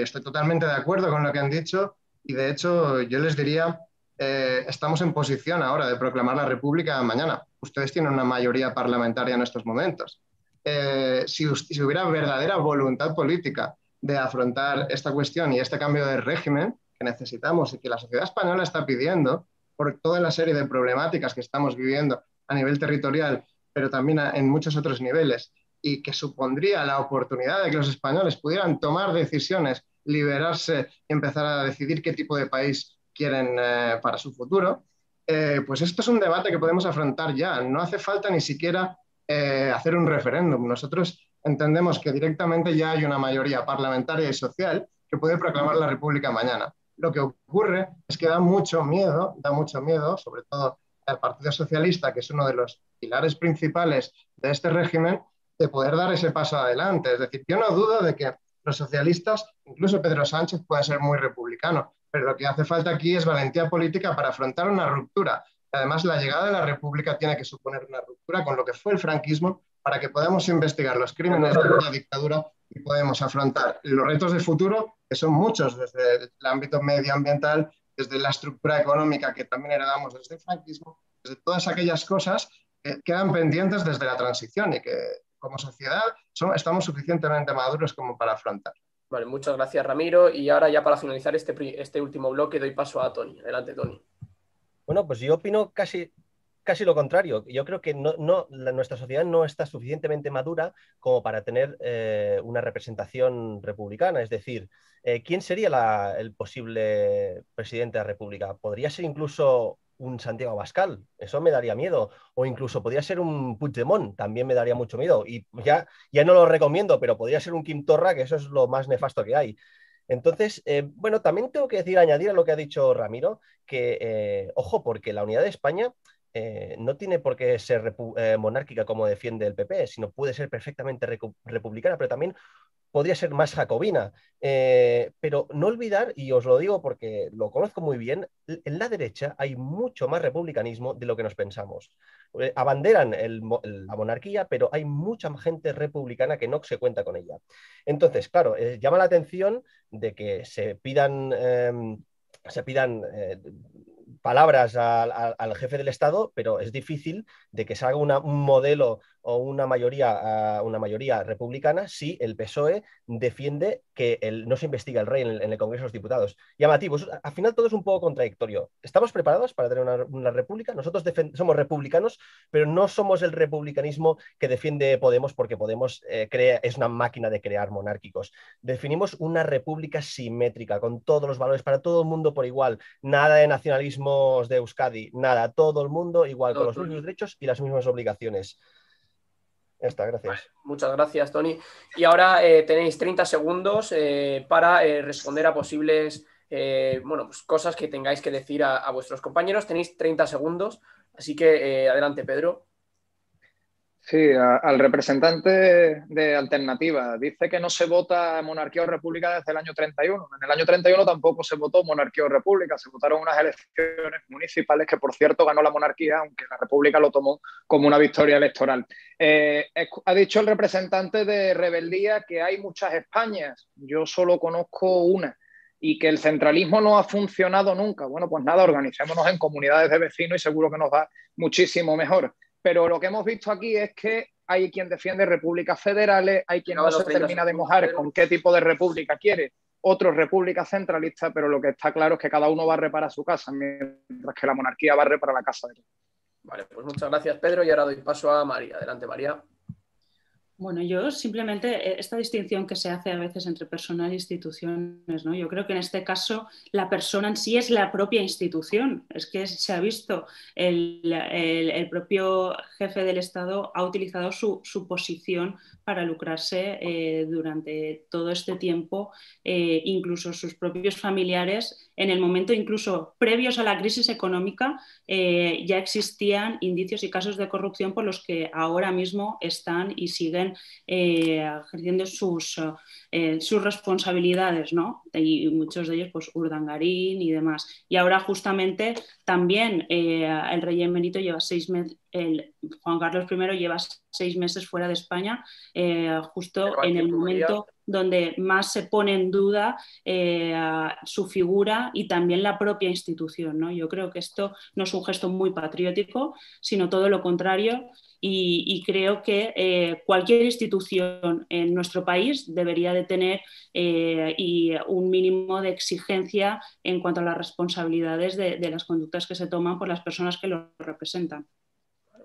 estoy totalmente de acuerdo con lo que han dicho y de hecho yo les diría, eh, estamos en posición ahora de proclamar la República mañana. Ustedes tienen una mayoría parlamentaria en estos momentos. Eh, si, hubiera verdadera voluntad política de afrontar esta cuestión y este cambio de régimen que necesitamos y que la sociedad española está pidiendo por toda la serie de problemáticas que estamos viviendo a nivel territorial, pero también en muchos otros niveles, y que supondría la oportunidad de que los españoles pudieran tomar decisiones, liberarse y empezar a decidir qué tipo de país quieren eh, para su futuro, eh, pues esto es un debate que podemos afrontar ya. No hace falta ni siquiera eh, hacer un referéndum. Nosotros entendemos que directamente ya hay una mayoría parlamentaria y social que puede proclamar la República mañana. Lo que ocurre es que da mucho miedo, da mucho miedo, sobre todo al Partido Socialista, que es uno de los pilares principales de este régimen, de poder dar ese paso adelante. Es decir, yo no dudo de que los socialistas, incluso Pedro Sánchez, pueda ser muy republicano, pero lo que hace falta aquí es valentía política para afrontar una ruptura. Además, la llegada de la República tiene que suponer una ruptura con lo que fue el franquismo para que podamos investigar los crímenes de la dictadura y podemos afrontar los retos de futuro, que son muchos desde el ámbito medioambiental, desde la estructura económica que también heredamos desde el franquismo, desde todas aquellas cosas que quedan pendientes desde la transición y que como sociedad estamos suficientemente maduros como para afrontar. Vale, muchas gracias Ramiro. Y ahora ya para finalizar este, este último bloque doy paso a Tony. Adelante, Tony. Bueno, pues yo opino casi, casi lo contrario. Yo creo que no, nuestra sociedad no está suficientemente madura como para tener eh, una representación republicana. Es decir, eh, ¿quién sería el posible presidente de la República? ¿Podría ser incluso un Santiago Abascal? Eso me daría miedo. O incluso podría ser un Puigdemont, también me daría mucho miedo. Y ya, ya no lo recomiendo, pero podría ser un Kim Torra, que eso es lo más nefasto que hay. Entonces, eh, bueno, también tengo que decir, añadir a lo que ha dicho Ramiro, que, eh, ojo, porque la unidad de España eh, no tiene por qué ser monárquica como defiende el PP, sino puede ser perfectamente republicana, pero también podría ser más jacobina. pero no olvidar, y os lo digo porque lo conozco muy bien, en la derecha hay mucho más republicanismo de lo que nos pensamos. abanderan la monarquía, pero hay mucha gente republicana que no se cuenta con ella. Entonces, claro, llama la atención de que se pidan, em, se pidan eh, palabras al, jefe del Estado, pero es difícil de que salga un modelo o una mayoría, una mayoría republicana si el PSOE defiende que el, no se investiga el rey en el, Congreso de los Diputados. Llamativo, al final todo es un poco contradictorio. ¿Estamos preparados para tener una, república? Nosotros somos republicanos, pero no somos el republicanismo que defiende Podemos porque Podemos eh, crea, es una máquina de crear monárquicos. Definimos una república simétrica, con todos los valores para todo el mundo por igual. Nada de nacionalismos de Euskadi, nada, todo el mundo igual, con los mismos derechos y las mismas obligaciones gracias. muchas gracias, Tony. Y ahora eh, tenéis 30 segundos eh, para eh, responder a posibles bueno, pues cosas que tengáis que decir a, a, vuestros compañeros. Tenéis 30 segundos, así que adelante, Pedro. Sí, al representante de Alternativa. Dice que no se vota monarquía o república desde el año 31. En el año 31 tampoco se votó monarquía o república. Se votaron unas elecciones municipales que, por cierto, ganó la monarquía, aunque la república lo tomó como una victoria electoral. Eh, ha dicho el representante de Rebeldía que hay muchas Españas. Yo solo conozco una y que el centralismo no ha funcionado nunca. Bueno, pues nada, organicémonos en comunidades de vecinos y seguro que nos va muchísimo mejor. Pero lo que hemos visto aquí es que hay quien defiende repúblicas federales, hay quien no, se termina de mojar con qué tipo de república quiere, otros repúblicas centralistas, pero lo que está claro es que cada uno barre para su casa, mientras que la monarquía barre para la casa de todos. Vale, pues muchas gracias Pedro y ahora doy paso a María. Adelante María. Bueno, yo simplemente eh, esta distinción que se hace a veces entre personal e instituciones, ¿no? Yo creo que en este caso la persona en sí es la propia institución. Es que se ha visto, el, propio jefe del Estado ha utilizado su, su posición para lucrarse eh, durante todo este tiempo, eh, incluso sus propios familiares, en el momento incluso previos a la crisis económica, eh, ya existían indicios y casos de corrupción por los que ahora mismo están y siguen ejerciendo sus, sus responsabilidades, ¿no? Y muchos de ellos, pues Urdangarín y demás. Y ahora justamente también el rey emérito lleva seis meses el Juan Carlos I lleva seis meses fuera de España, eh, justo en el momento donde más se pone en duda eh, su figura y también la propia institución. ¿no? Yo creo que esto no es un gesto muy patriótico, sino todo lo contrario. Y, creo que eh, cualquier institución en nuestro país debería de tener y un mínimo de exigencia en cuanto a las responsabilidades de las conductas que se toman por las personas que lo representan.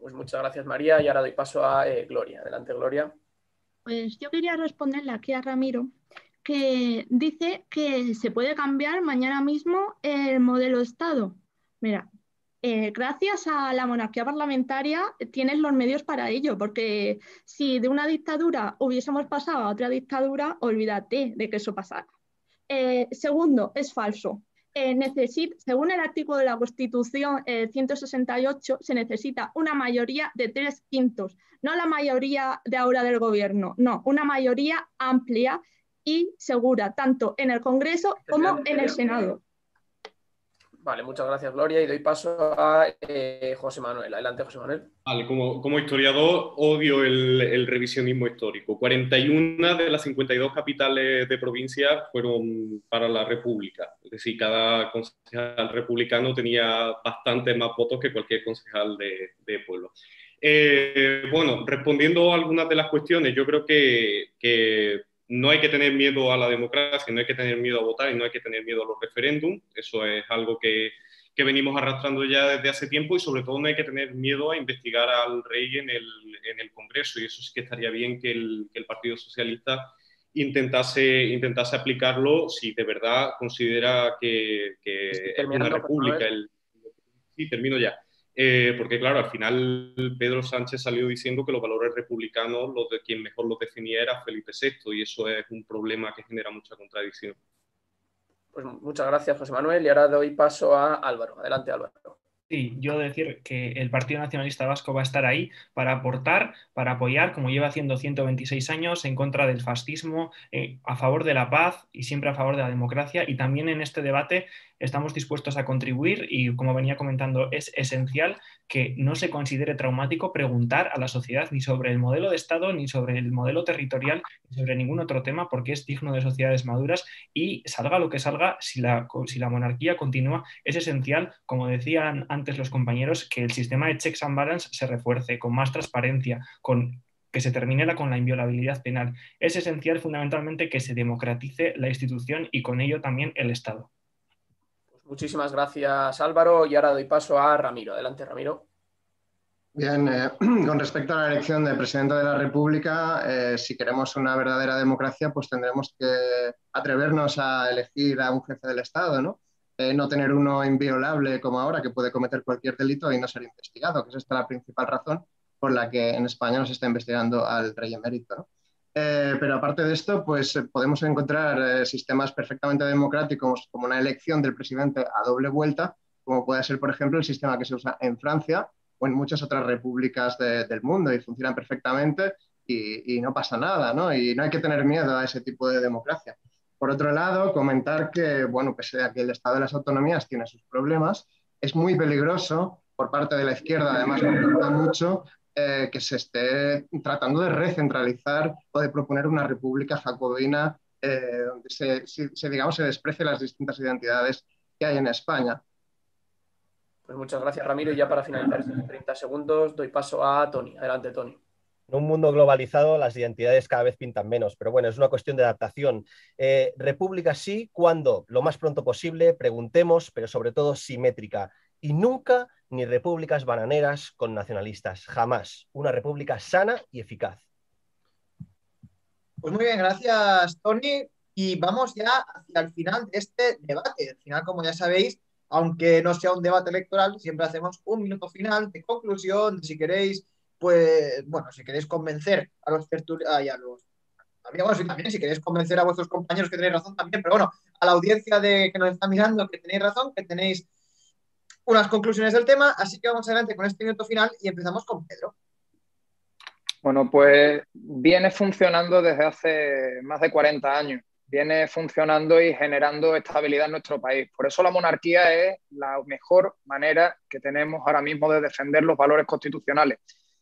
Pues muchas gracias María y ahora doy paso a eh, Gloria. Adelante Gloria. Pues yo quería responderle aquí a Ramiro que dice que se puede cambiar mañana mismo el modelo de Estado. Mira, eh, gracias a la monarquía parlamentaria tienes los medios para ello, porque si de una dictadura hubiésemos pasado a otra dictadura, olvídate de que eso pasara. Eh, segundo, es falso. Eh, según el artículo de la Constitución 168, eh, se necesita una mayoría de tres quintos, no la mayoría de ahora del gobierno, no, una mayoría amplia y segura, tanto en el Congreso como en el Senado. Vale, muchas gracias, Gloria. Y doy paso a eh, José Manuel. Adelante, José Manuel. Vale, como, historiador odio el, revisionismo histórico. 41 de las 52 capitales de provincia fueron para la República. Es decir, cada concejal republicano tenía bastante más votos que cualquier concejal de, pueblo. Eh, bueno, respondiendo a algunas de las cuestiones, yo creo que, no hay que tener miedo a la democracia, no hay que tener miedo a votar y no hay que tener miedo a los referéndums. Eso es algo que, que venimos arrastrando ya desde hace tiempo y sobre todo no hay que tener miedo a investigar al rey en el, en el Congreso y eso sí que estaría bien que el, que el Partido Socialista intentase, intentase aplicarlo si de verdad considera que, que es una república. El, sí, termino ya. Eh, porque claro, al final Pedro Sánchez salió diciendo que los valores republicanos, los de quien mejor los definía era Felipe VI y eso es un problema que genera mucha contradicción. Pues muchas gracias, José Manuel. Y ahora doy paso a Álvaro. Adelante, Álvaro. Sí, yo decir que el Partido Nacionalista Vasco va a estar ahí para aportar, para apoyar, como lleva haciendo 126 años, en contra del fascismo, eh, a favor de la paz y siempre a favor de la democracia. Y también en este debate estamos dispuestos a contribuir y, como venía comentando, es esencial que no se considere traumático preguntar a la sociedad ni sobre el modelo de Estado, ni sobre el modelo territorial, ni sobre ningún otro tema, porque es digno de sociedades maduras y salga lo que salga, si la, si la monarquía continúa, es esencial, como decían antes los compañeros, que el sistema de checks and balance se refuerce con más transparencia, con que se termine con la inviolabilidad penal. Es esencial fundamentalmente que se democratice la institución y con ello también el Estado. Muchísimas gracias Álvaro y ahora doy paso a Ramiro. Adelante Ramiro. Bien, eh, <clears throat> con respecto a la elección de presidente de la República, eh, si queremos una verdadera democracia, pues tendremos que atrevernos a elegir a un jefe del Estado, ¿no? Eh, no tener uno inviolable como ahora, que puede cometer cualquier delito y no ser investigado, que es esta la principal razón por la que en España nos está investigando al rey emérito, ¿no? Eh, pero aparte de esto, pues eh, podemos encontrar eh, sistemas perfectamente democráticos como una elección del presidente a doble vuelta, como puede ser, por ejemplo, el sistema que se usa en Francia o en muchas otras repúblicas del mundo y funcionan perfectamente y, no pasa nada, ¿no? Y no hay que tener miedo a ese tipo de democracia. Por otro lado, comentar que, bueno, pese a que el Estado de las Autonomías tiene sus problemas, es muy peligroso por parte de la izquierda, además me importa mucho, eh, que se esté tratando de recentralizar o de proponer una república jacobina eh, donde se, digamos, se desprecie las distintas identidades que hay en España. Pues muchas gracias, Ramiro. Y ya para finalizar estos 30 segundos, doy paso a Tony. Adelante, Tony. En un mundo globalizado, las identidades cada vez pintan menos, pero bueno, es una cuestión de adaptación. Eh, república sí, cuando lo más pronto posible, preguntemos, pero sobre todo simétrica. Y nunca ni repúblicas bananeras con nacionalistas, jamás. Una república sana y eficaz. Pues muy bien, gracias Tony. Y vamos ya hacia el final de este debate. Al final, como ya sabéis, aunque no sea un debate electoral, siempre hacemos un minuto final de conclusión, si queréis, pues, bueno, si queréis convencer a los tertulianos, a los amigos y también si queréis convencer a vuestros compañeros que tenéis razón también, pero bueno, a la audiencia de que nos está mirando que tenéis razón, que tenéis unas conclusiones del tema, así que vamos adelante con este minuto final y empezamos con Pedro. Bueno, pues viene funcionando desde hace más de 40 años, viene funcionando y generando estabilidad en nuestro país. Por eso la monarquía es la mejor manera que tenemos ahora mismo de defender los valores constitucionales.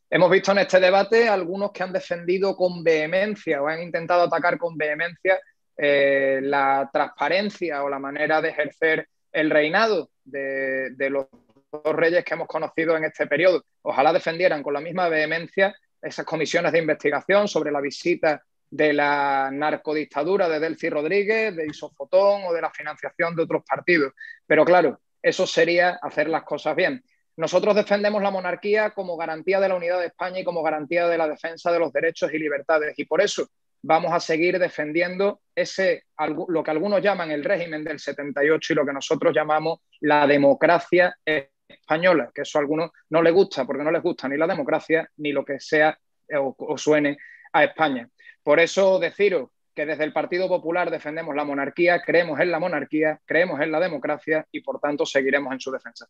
Hemos visto en este debate algunos que han defendido con vehemencia o han intentado atacar con vehemencia eh, la transparencia o la manera de ejercer el reinado de, los dos reyes que hemos conocido en este periodo. Ojalá defendieran con la misma vehemencia esas comisiones de investigación sobre la visita de la narcodictadura de Delcy Rodríguez, de Isofotón o de la financiación de otros partidos. Pero claro, eso sería hacer las cosas bien. Nosotros defendemos la monarquía como garantía de la unidad de España y como garantía de la defensa de los derechos y libertades. Y por eso vamos a seguir defendiendo ese, lo que algunos llaman el régimen del 78 y lo que nosotros llamamos la democracia española, que eso a algunos no les gusta, porque no les gusta ni la democracia ni lo que sea o, suene a España. Por eso deciros que desde el Partido Popular defendemos la monarquía, creemos en la monarquía, creemos en la democracia y por tanto seguiremos en su defensa.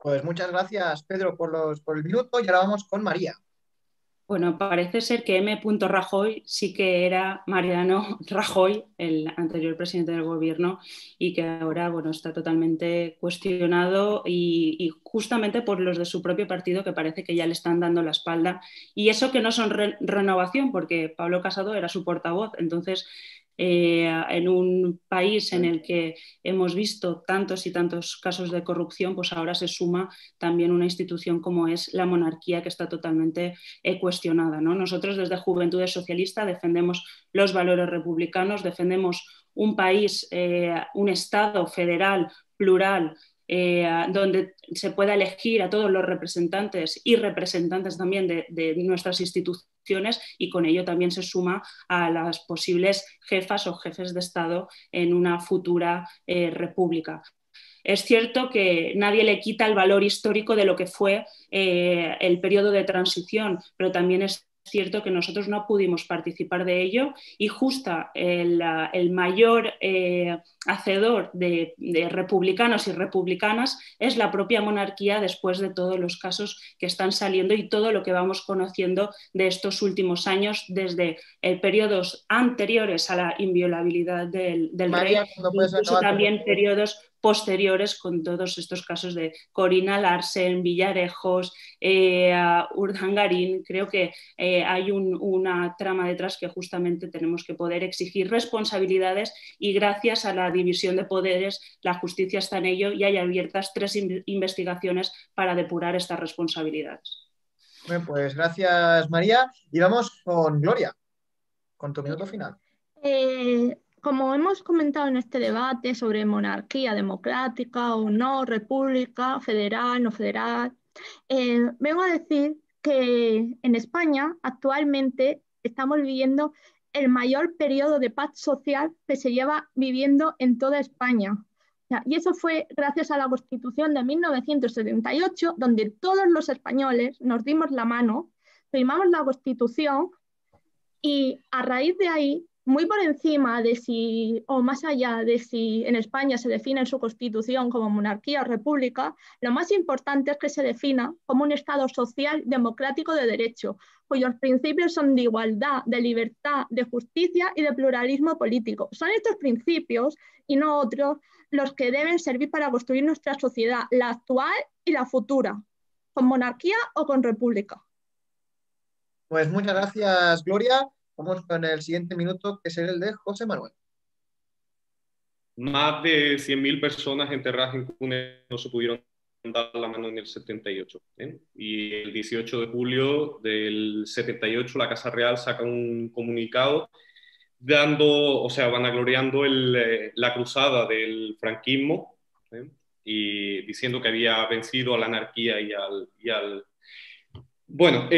Pues muchas gracias, Pedro, por, los, por el minuto y ahora vamos con María. Bueno, parece ser que M. Rajoy sí que era Mariano <laughs> Rajoy, el anterior presidente del gobierno, y que ahora bueno, está totalmente cuestionado y, justamente por los de su propio partido que parece que ya le están dando la espalda. Y eso que no son renovación, porque Pablo Casado era su portavoz. Entonces, eh, en un país en el que hemos visto tantos y tantos casos de corrupción, pues ahora se suma también una institución como es la monarquía que está totalmente eh, cuestionada. ¿no? Nosotros desde Juventudes Socialista defendemos los valores republicanos, defendemos un país, eh, un Estado federal plural eh, donde se pueda elegir a todos los representantes y representantes también de, nuestras instituciones y con ello también se suma a las posibles jefas o jefes de Estado en una futura eh, república. Es cierto que nadie le quita el valor histórico de lo que fue eh, el periodo de transición, pero también es cierto que nosotros no pudimos participar de ello y justa el, mayor eh, hacedor de, republicanos y republicanas es la propia monarquía después de todos los casos que están saliendo y todo lo que vamos conociendo de estos últimos años desde eh, periodos anteriores a la inviolabilidad del, rey, incluso también periodos posteriores con todos estos casos de Corina Larsen, Villarejos, eh, Urdangarín. Creo que eh, hay una trama detrás que justamente tenemos que poder exigir responsabilidades y gracias a la división de poderes la justicia está en ello y hay abiertas tres investigaciones para depurar estas responsabilidades. Bueno, pues gracias María y vamos con Gloria, con tu minuto final. Eh, como hemos comentado en este debate sobre monarquía democrática o no, república, federal, no federal, eh, vengo a decir que en España actualmente estamos viviendo el mayor periodo de paz social que se lleva viviendo en toda España. Y eso fue gracias a la Constitución de 1978, donde todos los españoles nos dimos la mano, firmamos la Constitución y a raíz de ahí muy por encima de si, o más allá de si en España se define en su constitución como monarquía o república, lo más importante es que se defina como un Estado social democrático de derecho, cuyos principios son de igualdad, de libertad, de justicia y de pluralismo político. Son estos principios y no otros los que deben servir para construir nuestra sociedad, la actual y la futura, con monarquía o con república. Pues muchas gracias, Gloria. Vamos con el siguiente minuto, que es el de José Manuel. Más de 100.000 personas enterradas en Cune no se pudieron dar la mano en el 78. ¿eh? Y el 18 de julio del 78 la Casa Real saca un comunicado dando, o sea, vanagloriando el, eh, la cruzada del franquismo ¿eh? y diciendo que había vencido a la anarquía y al... Y al... Bueno,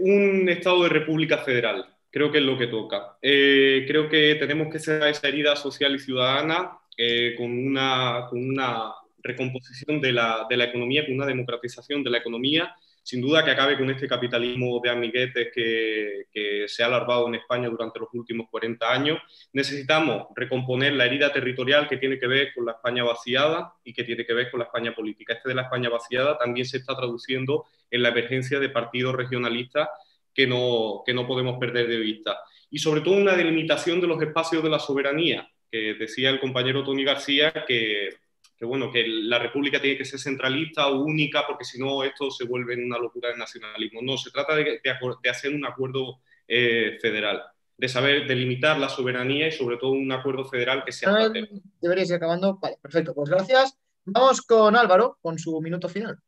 un Estado de República Federal creo que es lo que toca. Eh, creo que tenemos que cerrar esa herida social y ciudadana eh, con, una, con, una, recomposición de la, de la, economía, con una democratización de la economía, sin duda que acabe con este capitalismo de amiguetes que, que se ha alargado en España durante los últimos 40 años. Necesitamos recomponer la herida territorial que tiene que ver con la España vaciada y que tiene que ver con la España política. Este de la España vaciada también se está traduciendo en la emergencia de partidos regionalistas que no, que no podemos perder de vista. Y sobre todo una delimitación de los espacios de la soberanía, que decía el compañero Tony García que, que, bueno, que la República tiene que ser centralista o única, porque si no esto se vuelve una locura de nacionalismo. No, se trata de, de, hacer un acuerdo eh, federal, de saber delimitar la soberanía y sobre todo un acuerdo federal que sea... Deberíais ir acabando. Vale, perfecto. Pues gracias. Vamos con Álvaro, con su minuto final.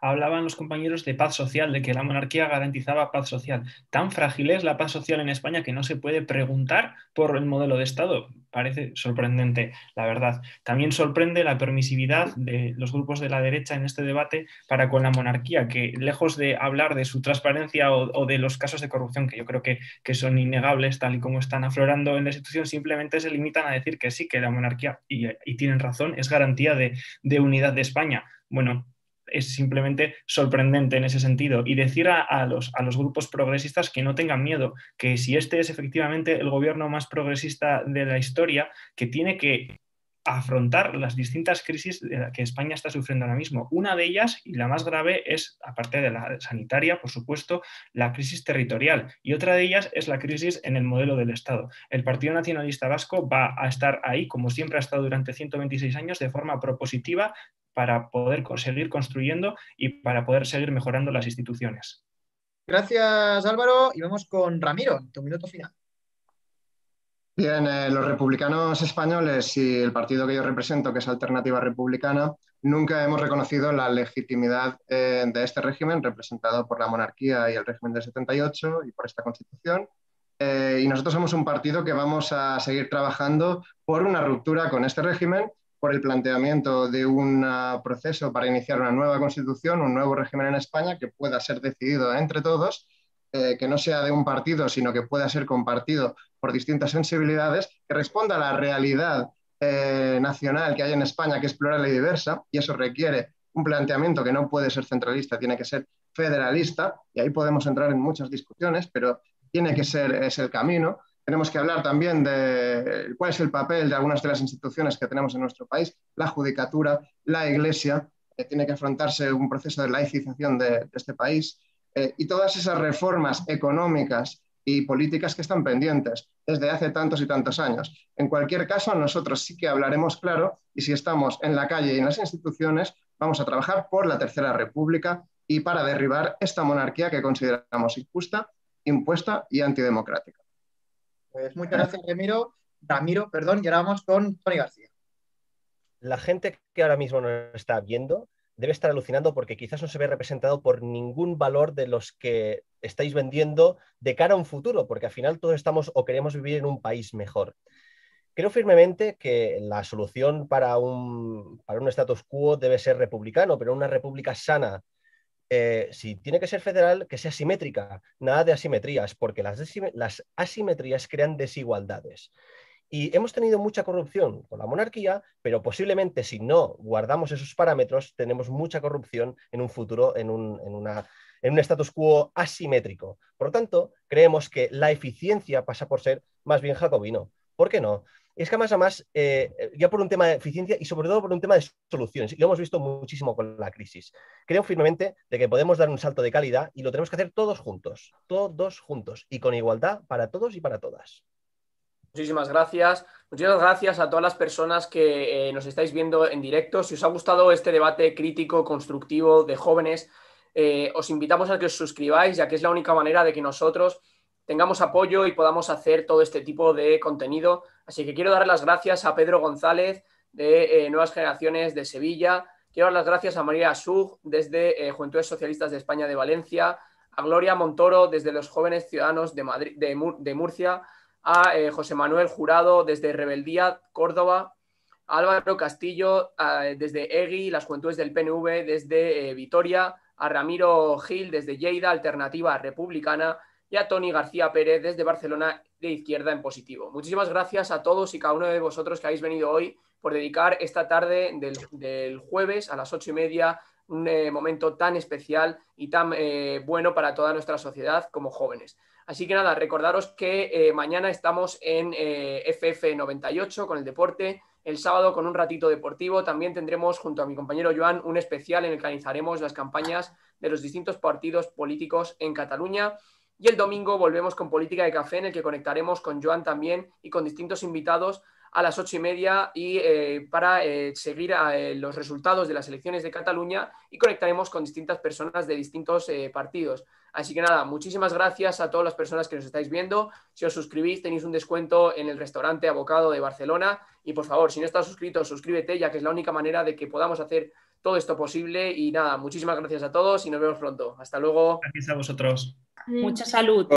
Hablaban los compañeros de paz social, de que la monarquía garantizaba paz social. Tan frágil es la paz social en España que no se puede preguntar por el modelo de Estado. Parece sorprendente, la verdad. También sorprende la permisividad de los grupos de la derecha en este debate para con la monarquía, que lejos de hablar de su transparencia o, de los casos de corrupción, que yo creo que, son innegables tal y como están aflorando en la institución, simplemente se limitan a decir que sí, que la monarquía, y, tienen razón, es garantía de, de unidad de España. Bueno, es simplemente sorprendente en ese sentido. Y decir a, los, a los grupos progresistas que no tengan miedo, que si este es efectivamente el gobierno más progresista de la historia, que tiene que afrontar las distintas crisis que España está sufriendo ahora mismo. Una de ellas, y la más grave, es, aparte de la sanitaria, por supuesto, la crisis territorial. Y otra de ellas es la crisis en el modelo del Estado. El Partido Nacionalista Vasco va a estar ahí, como siempre ha estado durante 126 años, de forma propositiva para poder seguir construyendo y para poder seguir mejorando las instituciones. Gracias Álvaro y vamos con Ramiro, tu minuto final. Bien, eh, los republicanos españoles y el partido que yo represento, que es Alternativa Republicana, nunca hemos reconocido la legitimidad eh, de este régimen representado por la monarquía y el régimen del 78 y por esta constitución. Eh, y nosotros somos un partido que vamos a seguir trabajando por una ruptura con este régimen, por el planteamiento de un proceso para iniciar una nueva constitución, un nuevo régimen en España que pueda ser decidido entre todos eh, que no sea de un partido, sino que pueda ser compartido por distintas sensibilidades, que responda a la realidad eh, nacional que hay en España, que es plural y diversa, y eso requiere un planteamiento que no puede ser centralista, tiene que ser federalista, y ahí podemos entrar en muchas discusiones, pero tiene que ser es el camino. Tenemos que hablar también de cuál es el papel de algunas de las instituciones que tenemos en nuestro país, la judicatura, la iglesia, que tiene que afrontarse un proceso de laicización de este país, eh, y todas esas reformas económicas y políticas que están pendientes desde hace tantos y tantos años. En cualquier caso, nosotros sí que hablaremos claro y si estamos en la calle y en las instituciones, vamos a trabajar por la Tercera República y para derribar esta monarquía que consideramos injusta, impuesta y antidemocrática. Pues muchas gracias, Ramiro. Ramiro, perdón, y ahora vamos con Tony García. La gente que ahora mismo nos está viendo debe estar alucinando porque quizás no se ve representado por ningún valor de los que estáis vendiendo de cara a un futuro, porque al final todos estamos o queremos vivir en un país mejor. Creo firmemente que la solución para un, para un status quo debe ser republicano, pero una república sana. Eh, si tiene que ser federal, que sea simétrica, nada de asimetrías, porque las, las asimetrías crean desigualdades. Y hemos tenido mucha corrupción con la monarquía, pero posiblemente si no guardamos esos parámetros, tenemos mucha corrupción en un futuro, en un, en un status quo asimétrico. Por lo tanto, creemos que la eficiencia pasa por ser más bien jacobino. ¿Por qué no? Es que además, además eh, ya por un tema de eficiencia y sobre todo por un tema de soluciones, y lo hemos visto muchísimo con la crisis. Creo firmemente de que podemos dar un salto de calidad y lo tenemos que hacer todos juntos, todos juntos y con igualdad para todos y para todas. Muchísimas gracias. Muchísimas gracias a todas las personas que eh, nos estáis viendo en directo. Si os ha gustado este debate crítico, constructivo de jóvenes, eh, os invitamos a que os suscribáis, ya que es la única manera de que nosotros tengamos apoyo y podamos hacer todo este tipo de contenido. Así que quiero dar las gracias a Pedro González de eh, Nuevas Generaciones de Sevilla. Quiero dar las gracias a María Sug desde Juventudes Socialistas de España de Valencia, a Gloria Montoro desde los Jóvenes Ciudadanos de, Madrid, de Murcia. A eh, José Manuel Jurado desde Rebeldía, Córdoba, a Álvaro Castillo desde EGI, las Juventudes del PNV desde eh, Vitoria, a Ramiro Gil desde Lleida, Alternativa Republicana, y a Tony García Pérez desde Barcelona de Izquierda en Positivo. Muchísimas gracias a todos y cada uno de vosotros que habéis venido hoy por dedicar esta tarde del, jueves a las ocho y media un eh, momento tan especial y tan bueno para toda nuestra sociedad como jóvenes. Así que nada, recordaros que eh, mañana estamos en eh, FF98 con el deporte, el sábado con un ratito deportivo. También tendremos junto a mi compañero Joan un especial en el que analizaremos las campañas de los distintos partidos políticos en Cataluña. Y el domingo volvemos con Política de Café, en el que conectaremos con Joan también y con distintos invitados a las ocho y media y eh, para seguir los resultados de las elecciones de Cataluña y conectaremos con distintas personas de distintos partidos. Así que nada, muchísimas gracias a todas las personas que nos estáis viendo. Si os suscribís, tenéis un descuento en el restaurante Abocado de Barcelona. Y por favor, si no estás suscrito, suscríbete, ya que es la única manera de que podamos hacer todo esto posible. Y nada, muchísimas gracias a todos y nos vemos pronto. Hasta luego. Gracias a vosotros. Mucha salud.